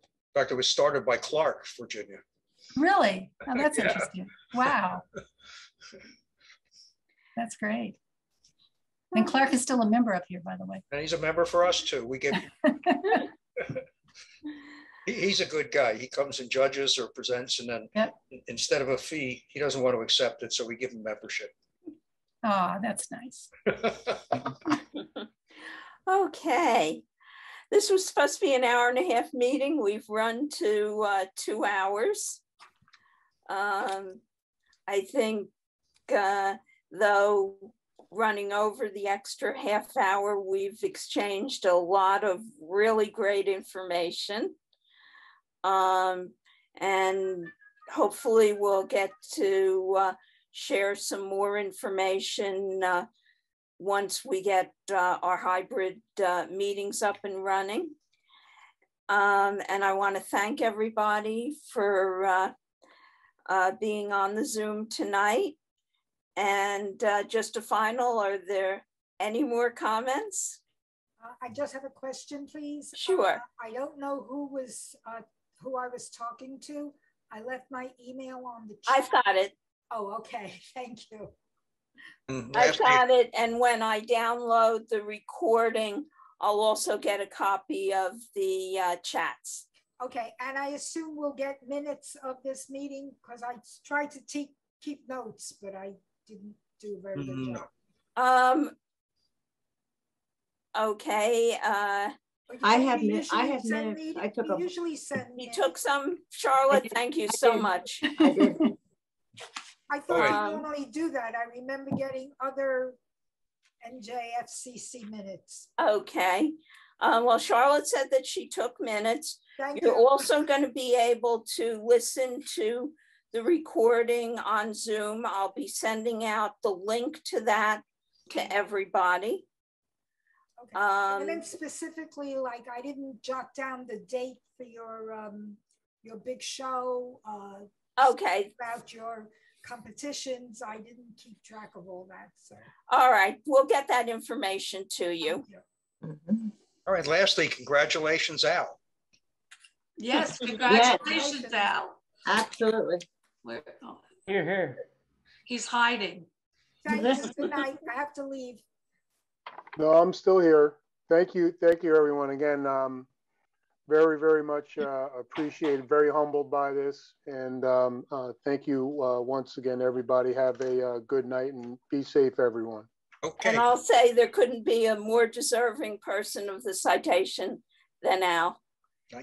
In fact, it was started by Clark, Virginia. Really? Oh, that's Yeah. interesting. Wow. That's great. And Clark is still a member up here, by the way. And he's a member for us too. We give, he, he's a good guy. He comes and judges or presents and then Yep. instead of a fee, he doesn't want to accept it, so we give him membership. Oh, that's nice. Okay. This was supposed to be an hour and a half meeting. We've run to uh, two hours. Um, I think, uh, though, running over the extra half hour, we've exchanged a lot of really great information. Um, and hopefully we'll get to uh, share some more information uh, once we get uh, our hybrid uh, meetings up and running. Um, and I want to thank everybody for uh, uh, being on the Zoom tonight. And uh, just a final, are there any more comments? Uh, I just have a question, please. Sure. Uh, I don't know who was, uh, who I was talking to. I left my email on the chat. I've got it. Oh, okay, thank you. Mm, I last week- got it, and when I download the recording, I'll also get a copy of the uh, chats. Okay, and I assume we'll get minutes of this meeting because I tried to te- keep notes, but I didn't do a very good No. job. Um. Okay, uh. I have You I usually have minutes. me- I took you a- Usually send. You me- took some, Charlotte, thank you so did. much. I thought Um, you normally do that. I remember getting other NJFCC minutes. Okay, uh, well, Charlotte said that she took minutes. Thank You're you. also going to be able to listen to the recording on Zoom. I'll be sending out the link to that to everybody. And Um, then specifically, like, I didn't jot down the date for your, um, your big show, uh, okay, about your competitions. I didn't keep track of all that, so. all right, we'll get that information to you. All right, lastly, congratulations, Al. Yes, congratulations, Al. Absolutely. Where- oh, Here, here. He's hiding. Thank. Good night. I have to leave. No, I'm still here. Thank you, thank you, everyone. Again, um, very, very much uh, appreciated, very humbled by this. And um, uh, thank you uh, once again, everybody. Have a uh, good night and be safe, everyone. Okay. And I'll say there couldn't be a more deserving person of the citation than Al.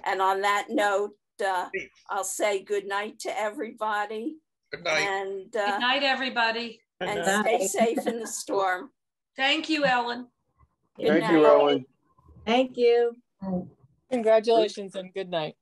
And on that note, uh, I'll say good night to everybody. Good night. And, Good uh, night, everybody. and stay safe in the storm. Thank you, Ellen. Good Thank you. Ellen. Thank you. Congratulations and good night.